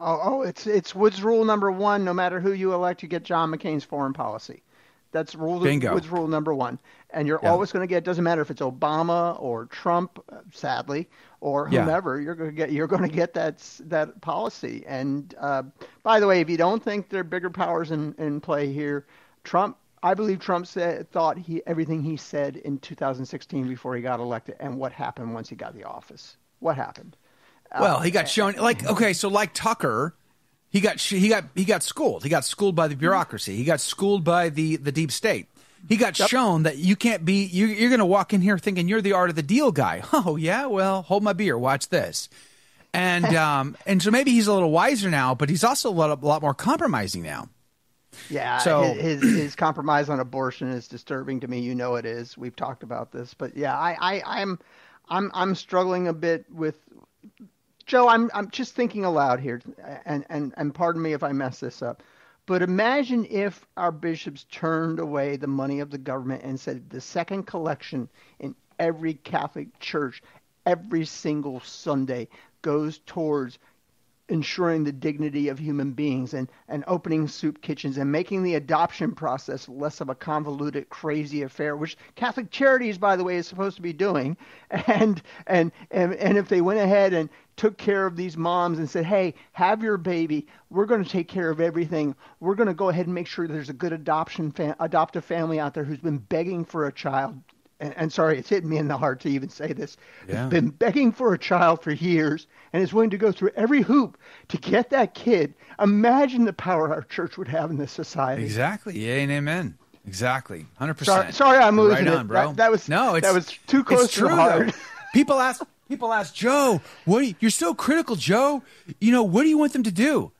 Oh, oh, it's it's Woods rule number one. No matter who you elect, you get John McCain's foreign policy. That's rule Bingo. Woods rule number one. And you're Yeah. always going to get. Doesn't matter if it's Obama or Trump, sadly, or Yeah. whomever. You're going to get. You're going to get that that policy. And uh, by the way, if you don't think there are bigger powers in, in play here, Trump. I believe Trump said thought he everything he said in 2016 before he got elected, and what happened once he got the office. What happened? Well, he got shown like okay, so like Tucker, he got he got he got schooled. He got schooled by the bureaucracy. He got schooled by the the deep state. He got shown that you can't be you, you're going to walk in here thinking you're the art of the deal guy. Oh yeah, well hold my beer, watch this, and um and so maybe he's a little wiser now, but he's also a lot, a lot more compromising now. Yeah, So- his, his his compromise on abortion is disturbing to me. You know it is. We've talked about this, but yeah, I, I I'm I'm I'm struggling a bit with Joe. I'm I'm just thinking aloud here, and and and pardon me if I mess this up. But imagine if our bishops turned away the money of the government and said the second collection in every Catholic church every single Sunday goes towards ensuring the dignity of human beings and, and opening soup kitchens and making the adoption process less of a convoluted, crazy affair, which Catholic Charities, by the way, is supposed to be doing. And and and, and if they went ahead and took care of these moms and said, hey, have your baby. We're going to take care of everything. We're going to go ahead and make sure there's a good adoption fa- adoptive family out there who's been begging for a child. And, and sorry, it's hitting me in the heart to even say this. Yeah. Has been begging for a child for years and is willing to go through every hoop to get that kid. Imagine the power our church would have in this society. Exactly. Yeah, and amen. Exactly. 100%. sorry, I'm losing Right on, it. bro. That, that was no, it's, that was too close it's to true, the heart. People ask, people ask Joe, "What? You, you're so critical, Joe. You know, what do you want them to do?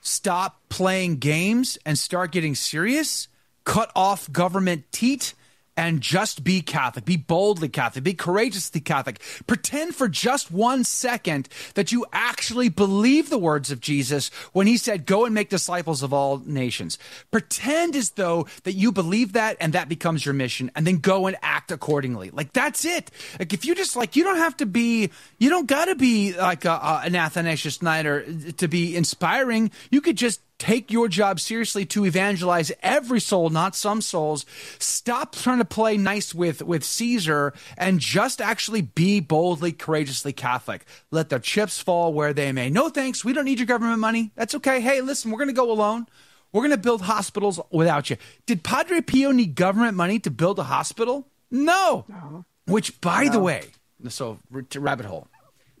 Stop playing games and start getting serious? Cut off government teat?" And just be Catholic. Be boldly Catholic. Be courageously Catholic. Pretend for just one second that you actually believe the words of Jesus when he said, Go and make disciples of all nations. Pretend as though that you believe that and that becomes your mission, and then go and act accordingly. Like, that's it. Like, if you just, like, you don't have to be, you don't got to be like a, a, an Athanasius Schneider to be inspiring. You could just take your job seriously to evangelize every soul, not some souls. Stop trying to play nice with, with Caesar and just actually be boldly, courageously Catholic. Let the chips fall where they may. No thanks. We don't need your government money. That's okay. Hey, listen, we're going to go alone. We're going to build hospitals without you. Did Padre Pio need government money to build a hospital? No. Which, by the way, so rabbit hole.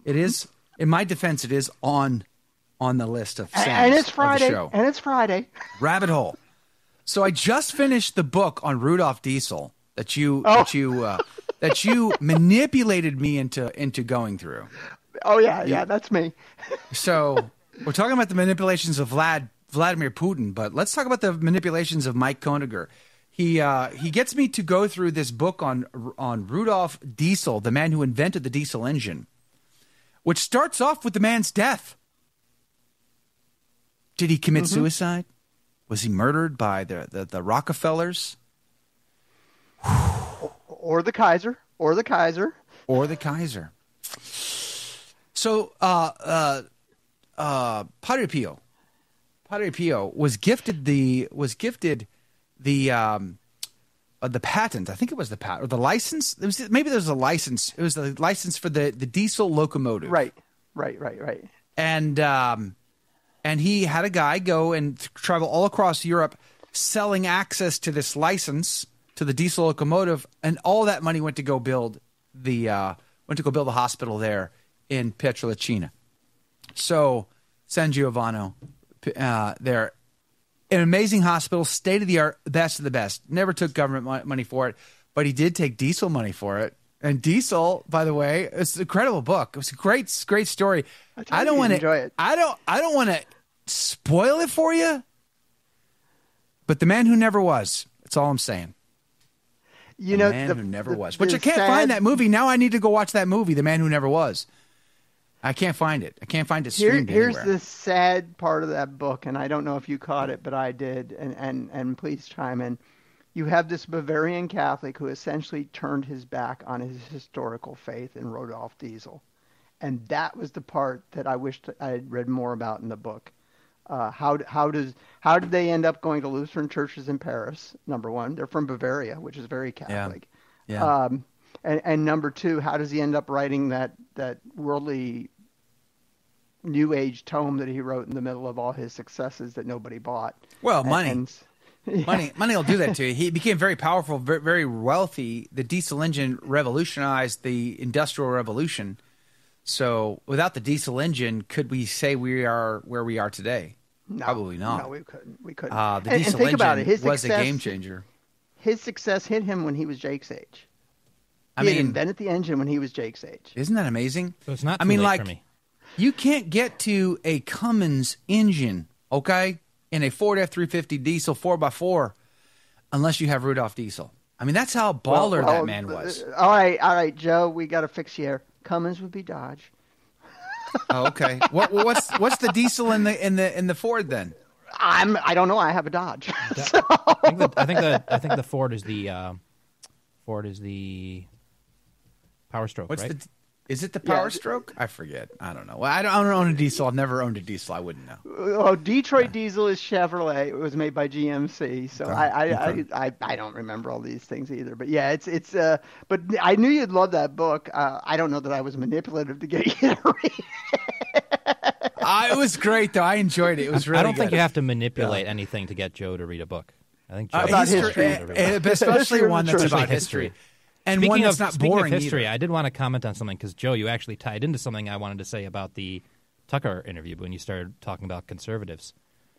It is, in my defense, it is on on the list of sounds and it's Friday. show. And it's Friday. Rabbit hole. So I just finished the book on Rudolf Diesel that you Oh. that you uh, that you manipulated me into into going through. Oh yeah, yeah, that's me. So we're talking about the manipulations of Vlad Vladimir Putin, but let's talk about the manipulations of Mike Koeniger. He uh, he gets me to go through this book on on Rudolf Diesel, the man who invented the diesel engine, which starts off with the man's death. Did he commit Mm-hmm. suicide? Was he murdered by the, the, the Rockefellers Or the Kaiser. Or the Kaiser. or the Kaiser? So, uh, uh, uh, Padre Pio, Padre Pio was gifted the was gifted the um, uh, the patent. I think it was the patent or the license. It was maybe there was a license. It was the license for the the diesel locomotive. Right. Right. Right. Right. and um, and he had a guy go and travel all across Europe selling access to this license to the diesel locomotive, and all that money went to go build the uh, went to go build a hospital there in Pietrelcina. So San Giovanni uh, there, an amazing hospital, state of the art, best of the best. Never took government mo- money for it, but he did take diesel money for it. And Diesel, by the way, it's an incredible book. It was a great, great story. I, don't you want enjoy to. it. I don't. I don't want to spoil it for you. But the man who never was. That's all I'm saying. You the know, man the- who never the- was. But I can't sad- find that movie now. I need to go watch that movie, The Man Who Never Was. I can't find it. I can't find it Here, here's anywhere. the sad part of that book, and I don't know if you caught it, but I did. And and and please chime in. You have this Bavarian Catholic who essentially turned his back on his historical faith in Rudolf Diesel, and that was the part that I wished I had read more about in the book. Uh, how how does how did they end up going to Lutheran churches in Paris? Number one, they're from Bavaria, which is very Catholic. Yeah. Um, and, and number two, how does he end up writing that that worldly new age tome that he wrote in the middle of all his successes that nobody bought? Well, money. and- yeah. Money, money will do that to you. He became very powerful, very, very wealthy. The diesel engine revolutionized the industrial revolution. So, without the diesel engine, could we say we are where we are today? No, Probably not. No, we couldn't. We couldn't. Uh, the and, and diesel think engine about it. His was success, a game changer. His success hit him when he was Jake's age. I He had mean- invented the engine when he was Jake's age. Isn't that amazing? So it's not I mean, late like, for me. you can't get to a Cummins engine, okay, in a Ford F three fifty diesel four x four, unless you have Rudolf Diesel. I mean, that's how baller well, that man was. uh, All right, all right, Joe. We got to fix here. Cummins would be Dodge. Oh, okay. what, what's what's the diesel in the in the in the Ford then? I'm. I don't know. I have a Dodge. I think the, I think the I think the Ford is the uh, Ford is the Power Stroke. What's right? the? Is it the Power th- Stroke? I forget. I don't know. Well, I don't, I don't own a diesel. I've never owned a diesel. I wouldn't know. Oh, Detroit Diesel is Chevrolet. It was made by GMC. So Okay, I, I, okay. I, I, I don't remember all these things either. But yeah, it's it's. Uh, but I knew you'd love that book. Uh, I don't know that I was manipulative to get you to read. Uh, it was great though. I enjoyed it. It was really. I don't think you have to manipulate anything to get Joe to read a book. I think Joe Uh, About knows history. how to read a book. especially one that's about History. history, and speaking one of, that's not speaking boring of history, either. I did want to comment on something because Joe, you actually tied into something I wanted to say about the Tucker interview when you started talking about conservatives,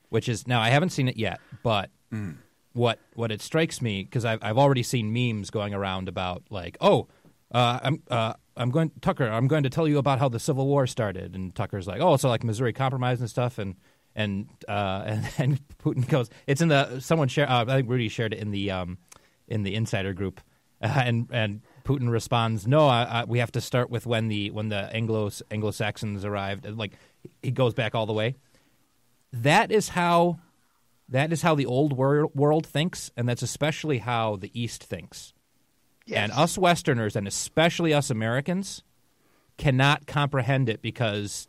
which is now I haven't seen it yet, but Mm. what what it strikes me because I've I've already seen memes going around about like oh uh, I'm uh, I'm going Tucker I'm going to tell you about how the Civil War started and Tucker's like oh so like Missouri Compromise and stuff and and uh, and, and Putin goes it's in the someone share uh, I think Rudy shared it in the um, in the insider group and and Putin responds no I, I, we have to start with when the when the Anglo Anglo Saxons arrived and like he goes back all the way that is how that is how the old wor- world thinks, and that's especially how the East thinks. And us Westerners, and especially us Americans, cannot comprehend it because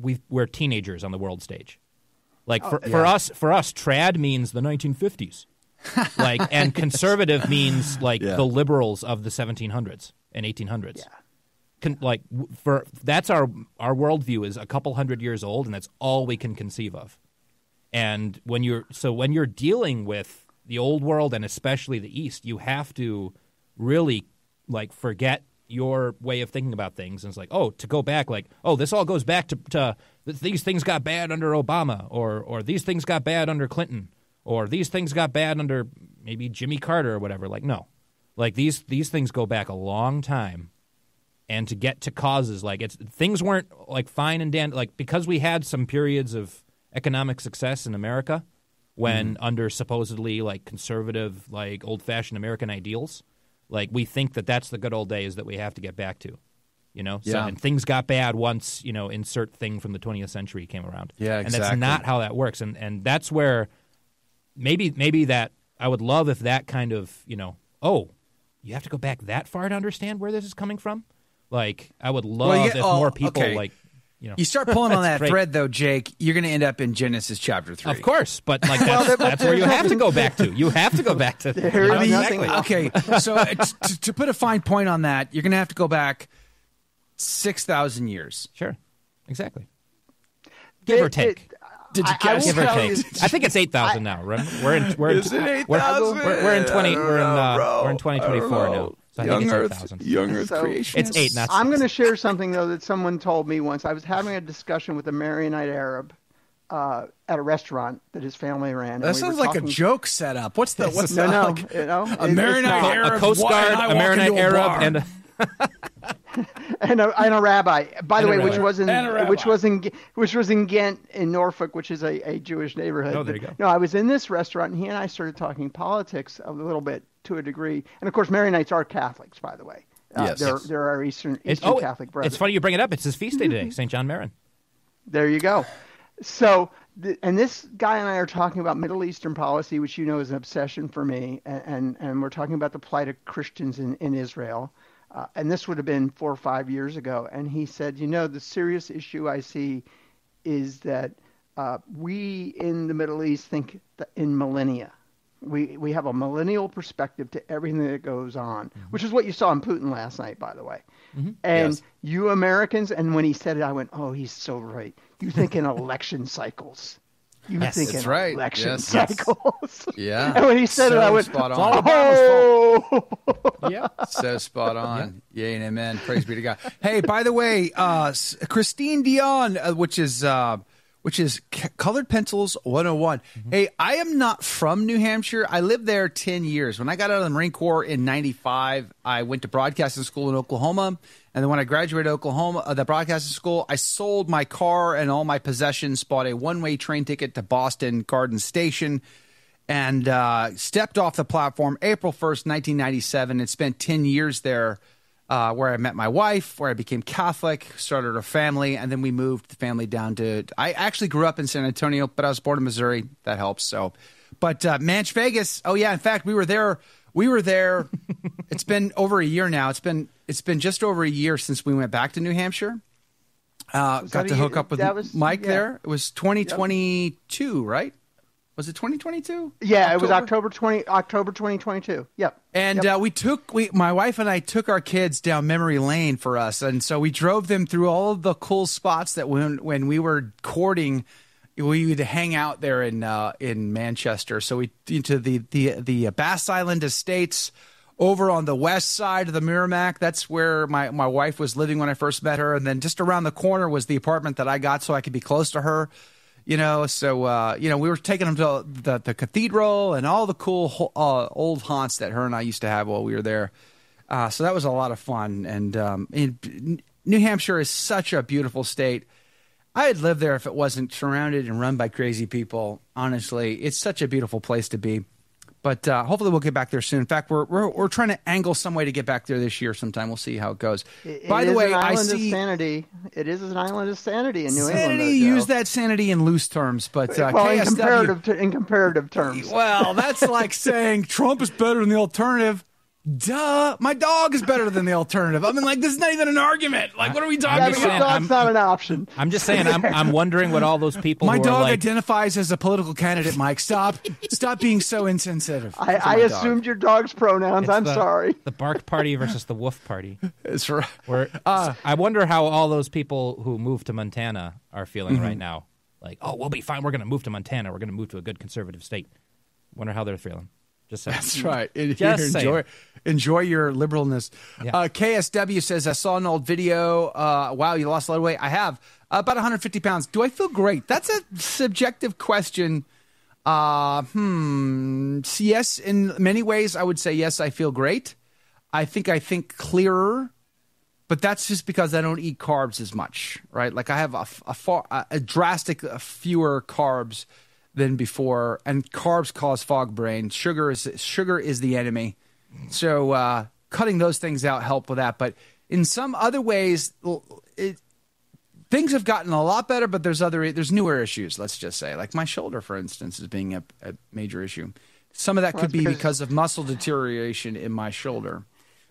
we we're teenagers on the world stage. Like oh, for, Oh, for us, for us, trad means the 1950s. Like and conservative means like Yeah. the liberals of the 1700s and 1800s. Con, like for that's our our worldview is a couple hundred years old, and that's all we can conceive of. And when you're so when you're dealing with the old world and especially the East, you have to really like forget your way of thinking about things. And it's like, oh, to go back, like, oh, this all goes back to, to these things got bad under Obama, or or these things got bad under Clinton, or these things got bad under maybe Jimmy Carter or whatever. Like, no, like these these things go back a long time. And to get to causes like it's things weren't like fine and dandy. Like because we had some periods of economic success in America when mm-hmm. under supposedly like conservative like old-fashioned American ideals like we think that that's the good old days that we have to get back to you know? So, Yeah. and things got bad once you know insert thing from the 20th century came around. Yeah, exactly. and that's not how that works. And and that's where maybe maybe that I would love if that kind of you know oh you have to go back that far to understand where this is coming from like I would love Well, you if get- oh, more people okay. like you know You start pulling on that great. thread though, Jake. You're going to end up in Genesis chapter three. Of course, but like Well, that's, that's where you have to go back to. You have to go back to. you know, I mean, exactly. okay. So uh, to, to put a fine point on that, you're going to have to go back six thousand years. Sure, exactly. Give or take. Did you I- I Give or take. you- I think it's eight thousand now. We're in. We're in. We're in, Is it we're, 8,000? we're, we're in twenty. We're in. Uh, we're in twenty twenty four now. So I young think it's Earth, eight thousand. young Earth So- creation. It's eight, not I'm going to share something though that someone told me once. I was having a discussion with a Maronite Arab uh, at a restaurant that his family ran. That we sounds were like a joke setup. What's the what's no, the no, like, you know, a Maronite. Arab, a Coast Guard, and I a walk Maronite into a Arab, and a, and a, and a rabbi. By the And way, which was in And a rabbi. which was in which was in Ghent in Norfolk, which is a, a Jewish neighborhood. Oh, there you But, go. No, I was in this restaurant, and he and I started talking politics a little bit to a degree. And of course, Maronites are Catholics, by the way. Uh, Yes. they're they're our Eastern it's, Eastern oh, Catholic brothers. it's funny you bring it up. It's his feast day today, St. John Maron. There you go. So, th- and this guy and I are talking about Middle Eastern policy, which you know is an obsession for me, and and, and we're talking about the plight of Christians in in Israel. Uh, and this would have been four or five years ago. And he said, you know, the serious issue I see is that uh, we in the Middle East think that in millennia. We we have a millennial perspective to everything that goes on, which is what you saw in Putin last night, by the way. And Yes. you Americans, and when he said it, I went, "Oh, he's so right. You think in election cycles. You Yes. think That's right. election Yes, yes. cycles." Yeah. and when he said it, I went, spot on. "Oh." Yeah. So spot on. Yay and amen. Praise be to God. Hey, by the way, uh, Christine Dion, uh, which is uh, which is C- Colored Pencils 101. Hey, I am not from New Hampshire. I lived there 10 years. When I got out of the Marine Corps in 95, I went to broadcasting school in Oklahoma. And then when I graduated Oklahoma, uh, the broadcasting school, I sold my car and all my possessions, bought a one way train ticket to Boston Garden Station and uh, stepped off the platform April 1st, 1997, and spent 10 years there uh, where I met my wife, where I became Catholic, started a family, and then we moved the family down to. I actually grew up in San Antonio, but I was born in Missouri. That helps. So, but uh, Manch Vegas. Oh yeah, in fact, we were there. We were there. it's been over a year now. It's been it's been just over a year since we went back to New Hampshire. Uh, got to hook year- up with that was- Mike yeah. there. It was 2022, right? Was it 2022? yeah, it was October twenty October twenty twenty two. Yep. And Yep. uh, we took we my wife and I took our kids down memory lane for us, and so we drove them through all of the cool spots that when when we were courting, we would hang out there in uh, in Manchester. So we into the the the Bass Island Estates over on the west side of the Merrimack. That's where my my wife was living when I first met her, and then just around the corner was the apartment that I got, so I could be close to her you know so uh, you know we were taking them to the, the cathedral and all the cool uh, old haunts that her and i used to have while we were there. Uh, so that was a lot of fun. And um, in, new hampshire is such a beautiful state. I'd live there if it wasn't surrounded and run by crazy people. Honestly it's such a beautiful place to be but uh, hopefully we'll get back there soon. In fact, we're, we're we're trying to angle some way to get back there this year sometime. We'll see how it goes. It- By it the is way, an I island see of sanity. It is an island of sanity in New sanity. England. though, use that sanity in loose terms, but uh, well, in comparative in comparative terms. Well, that's like saying Trump is better than the alternative. Duh, my dog is better than the alternative. I mean, like, this is not even an argument. Like, what are we talking Yeah, I'm your dog's I'm- not an option. I'm just saying, I'm, I'm wondering what all those people My who dog are like, identifies as a political candidate, Mike. Stop. Stop being so insensitive. I, I my dog. assumed your dog's pronouns. It's I'm the- sorry. the bark party versus the wolf party. It's right. Where Uh, I wonder how all those people who moved to Montana are feeling Mm-hmm. right now. Like, oh, we'll be fine. We're going to move to Montana. We're going to move to a good conservative state. Wonder how they're feeling. Just saying. That's right. Just saying. enjoy, enjoy your liberalness. Yeah. Uh, KSW says, I saw an old video. Uh, wow, you lost a lot of weight. I have. Uh, about 150 pounds. Do I feel great? That's a subjective question. Uh, hmm. Yes, in many ways, I would say yes, I feel great. I think I think clearer, but that's just because I don't eat carbs as much, right? Like I have a far, a, a drastic fewer carbs than before, and carbs cause fog brain. Sugar is sugar is the enemy. So uh, cutting those things out help with that. But in some other ways, it, things have gotten a lot better. But there's other there's newer issues. Let's just say, like my shoulder, for instance, is being a, a major issue. Some of that Well, could be because- because of muscle deterioration in my shoulder.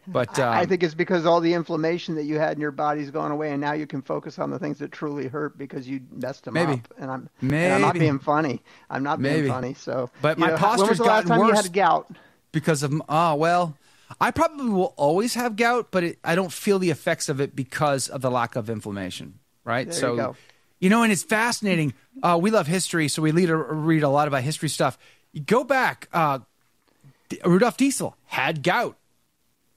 But um, I think it's because all the inflammation that you had in your body's gone away, and now you can focus on the things that truly hurt because you messed them Maybe. up. And I'm, and I'm not being funny. I'm not Maybe. being funny. So, But my know, when posture's was the last gotten time you worse. had gout? because of oh well i probably will always have gout but it, i don't feel the effects of it because of the lack of inflammation right There you so go. you know and it's fascinating uh, we love history so we lead, read a lot about history stuff you go back uh, rudolf diesel had gout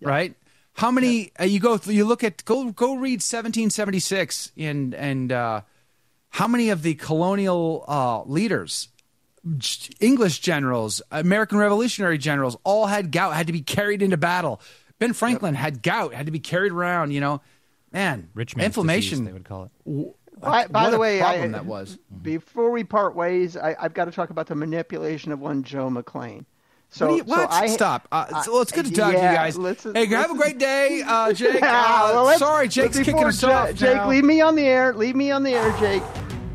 right how many uh, you go th- you look at go go read 1776 and and uh, how many of the colonial uh, leaders, English generals, American Revolutionary generals, all had gout, had to be carried into battle. Ben Franklin had gout, had to be carried around. You know, man, Rich man's inflammation. disease, they would call it. By, by what the a way, problem I, that was. Before we part ways, I, I've got to talk about the manipulation of one Joe McClane. So, what? you, so what? I, Stop. Uh, so well, it's good to talk to you yeah, guys. listen- hey, have a great day, uh, Jake. Yeah, Uh, well, sorry, Jake's kicking us Ja- off. Jake, now. leave me on the air. Leave me on the air, Jake.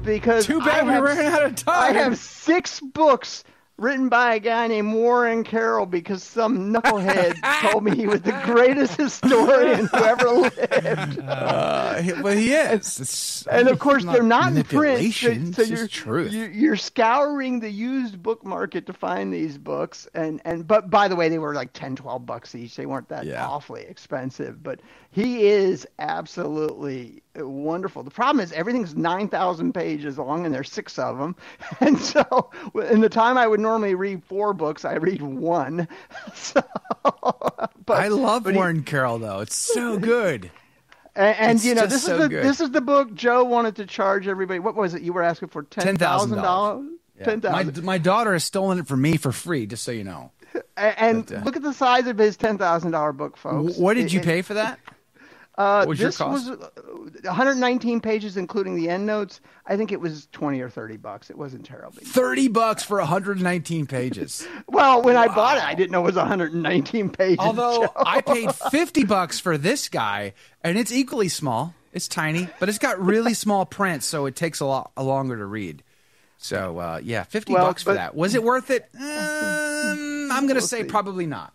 Because Too bad I we have- ran out of time. I have six books written by a guy named Warren Carroll because some knucklehead told me he was the greatest historian who ever lived. Uh, he- well, he is. It's- and of course, it's they're not in print. So, so you're, truth. you- you're scouring the used book market to find these books. And, and but by the way, they were like 10, 12 bucks each. They weren't that Yeah. awfully expensive. But he is absolutely wonderful. The problem is everything's 9,000 pages long, and there's six of them. And so, in the time I would normally read four books, I read one. So, but, I love but he- Warren Carroll, though. It's so good. and, and you know, this so is the good. this is the book Joe wanted to charge everybody. What was it? You were asking for ten thousand dollars. Ten My, my daughter has stolen it from me for free, just so you know. And but, uh, look at the size of his ten thousand dollar book, folks. What did you It- pay for that? Uh, was your this cost? was uh, 119 pages, including the end notes. I think it was 20 or 30 bucks. It wasn't terrible. 30 bucks for 119 pages. Well, when I bought it, I didn't know it was 119 pages. Although Joe. I paid 50 bucks for this guy, and it's equally small. It's tiny, but it's got really small print, so it takes a lot longer to read. So uh, yeah, 50 Well, bucks for but- that. Was it worth it? Um, I'm going to say probably not.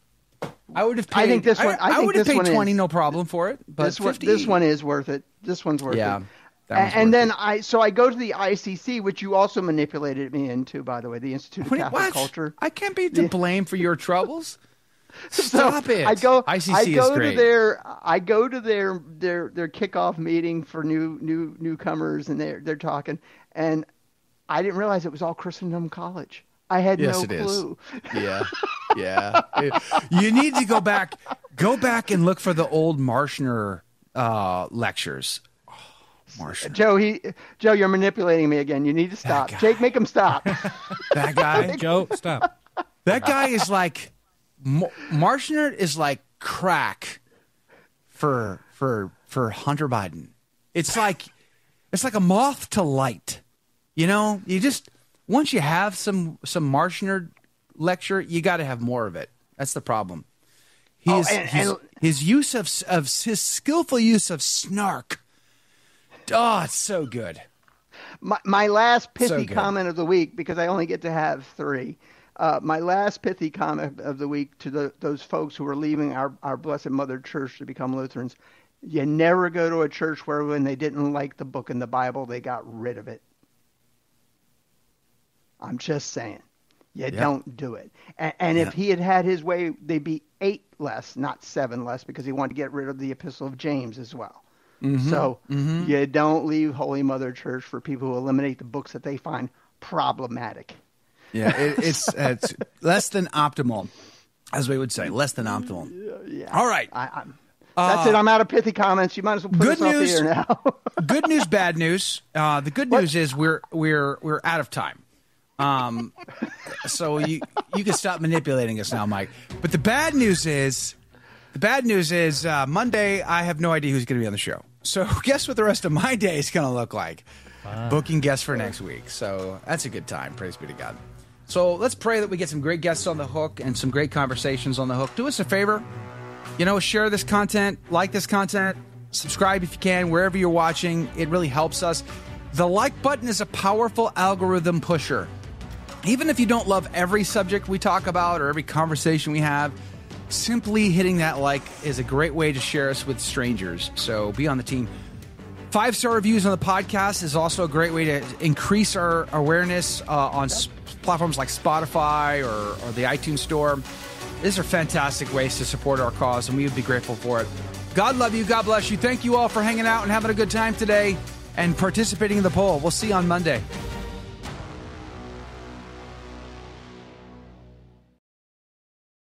I would have paid. I think this one- I think would have paid one is. 20, no problem for it. But this one, 50, this one is worth it. This one's worth Yeah, it. one's and then I so I go to the ICC, which you also manipulated me into, by the way, the Institute of What Catholic what? Culture. I can't be to blame for your troubles. So Stop it. I go. ICC I go to their. I go to their their their kickoff meeting for new new newcomers, and they're they're talking, and I didn't realize it was all Christendom College. I had Yes, no it is. clue. Yeah, yeah. You need to go back, go back and look for the old Marshner uh, lectures. Oh, Marshner, Joe, he Joe, you're manipulating me again. You need to stop. Jake, make him stop. that guy, Joe, stop. that guy is like Marshner is like crack for for for Hunter Biden. It's like it's like a moth to light. You know, you just once you have some some Marshner lecture, you got to have more of it. That's the problem. Oh, His, and- his, and- his use of of his skillful use of snark. Oh, it's so good. my, my last pithy So comment of the week because I only get to have three. Uh, my last pithy comment of the week to the, those folks who are leaving our, our Blessed Mother Church to become Lutherans. You never go to a church where when they didn't like the book in the Bible, they got rid of it. I'm just saying. You don't do it. And, and if he had had his way, they'd be eight less, not seven less, because he wanted to get rid of the Epistle of James as well. Mm-hmm. So you don't leave Holy Mother Church for people who eliminate the books that they find problematic. Yeah, it, it's it's less than optimal, as we would say, less than optimal. Yeah. All right. I, I'm, that's it. I'm out of pithy comments. You might as well put Good us off news. the air now. good news, bad news. Uh, the good news is we're we're we're out of time. Um, so you you can stop manipulating us now, Mike. But the bad news is, the bad news is uh, Monday. I have no idea who's going to be on the show. So guess what the rest of my day is going to look like? Booking guests for next week. So that's a good time. Praise be to God. So let's pray that we get some great guests on the hook and some great conversations on the hook. Do us a favor, you know, share this content, like this content, subscribe if you can, wherever you're watching. It really helps us. The like button is a powerful algorithm pusher. Even if you don't love every subject we talk about or every conversation we have, simply hitting that like is a great way to share us with strangers. So be on the team. Five star reviews on the podcast is also a great way to increase our awareness uh, on platforms like Spotify or, or the iTunes Store. These are fantastic ways to support our cause, and we would be grateful for it. God love you. God bless you. Thank you all for hanging out and having a good time today and participating in the poll. We'll see you on Monday.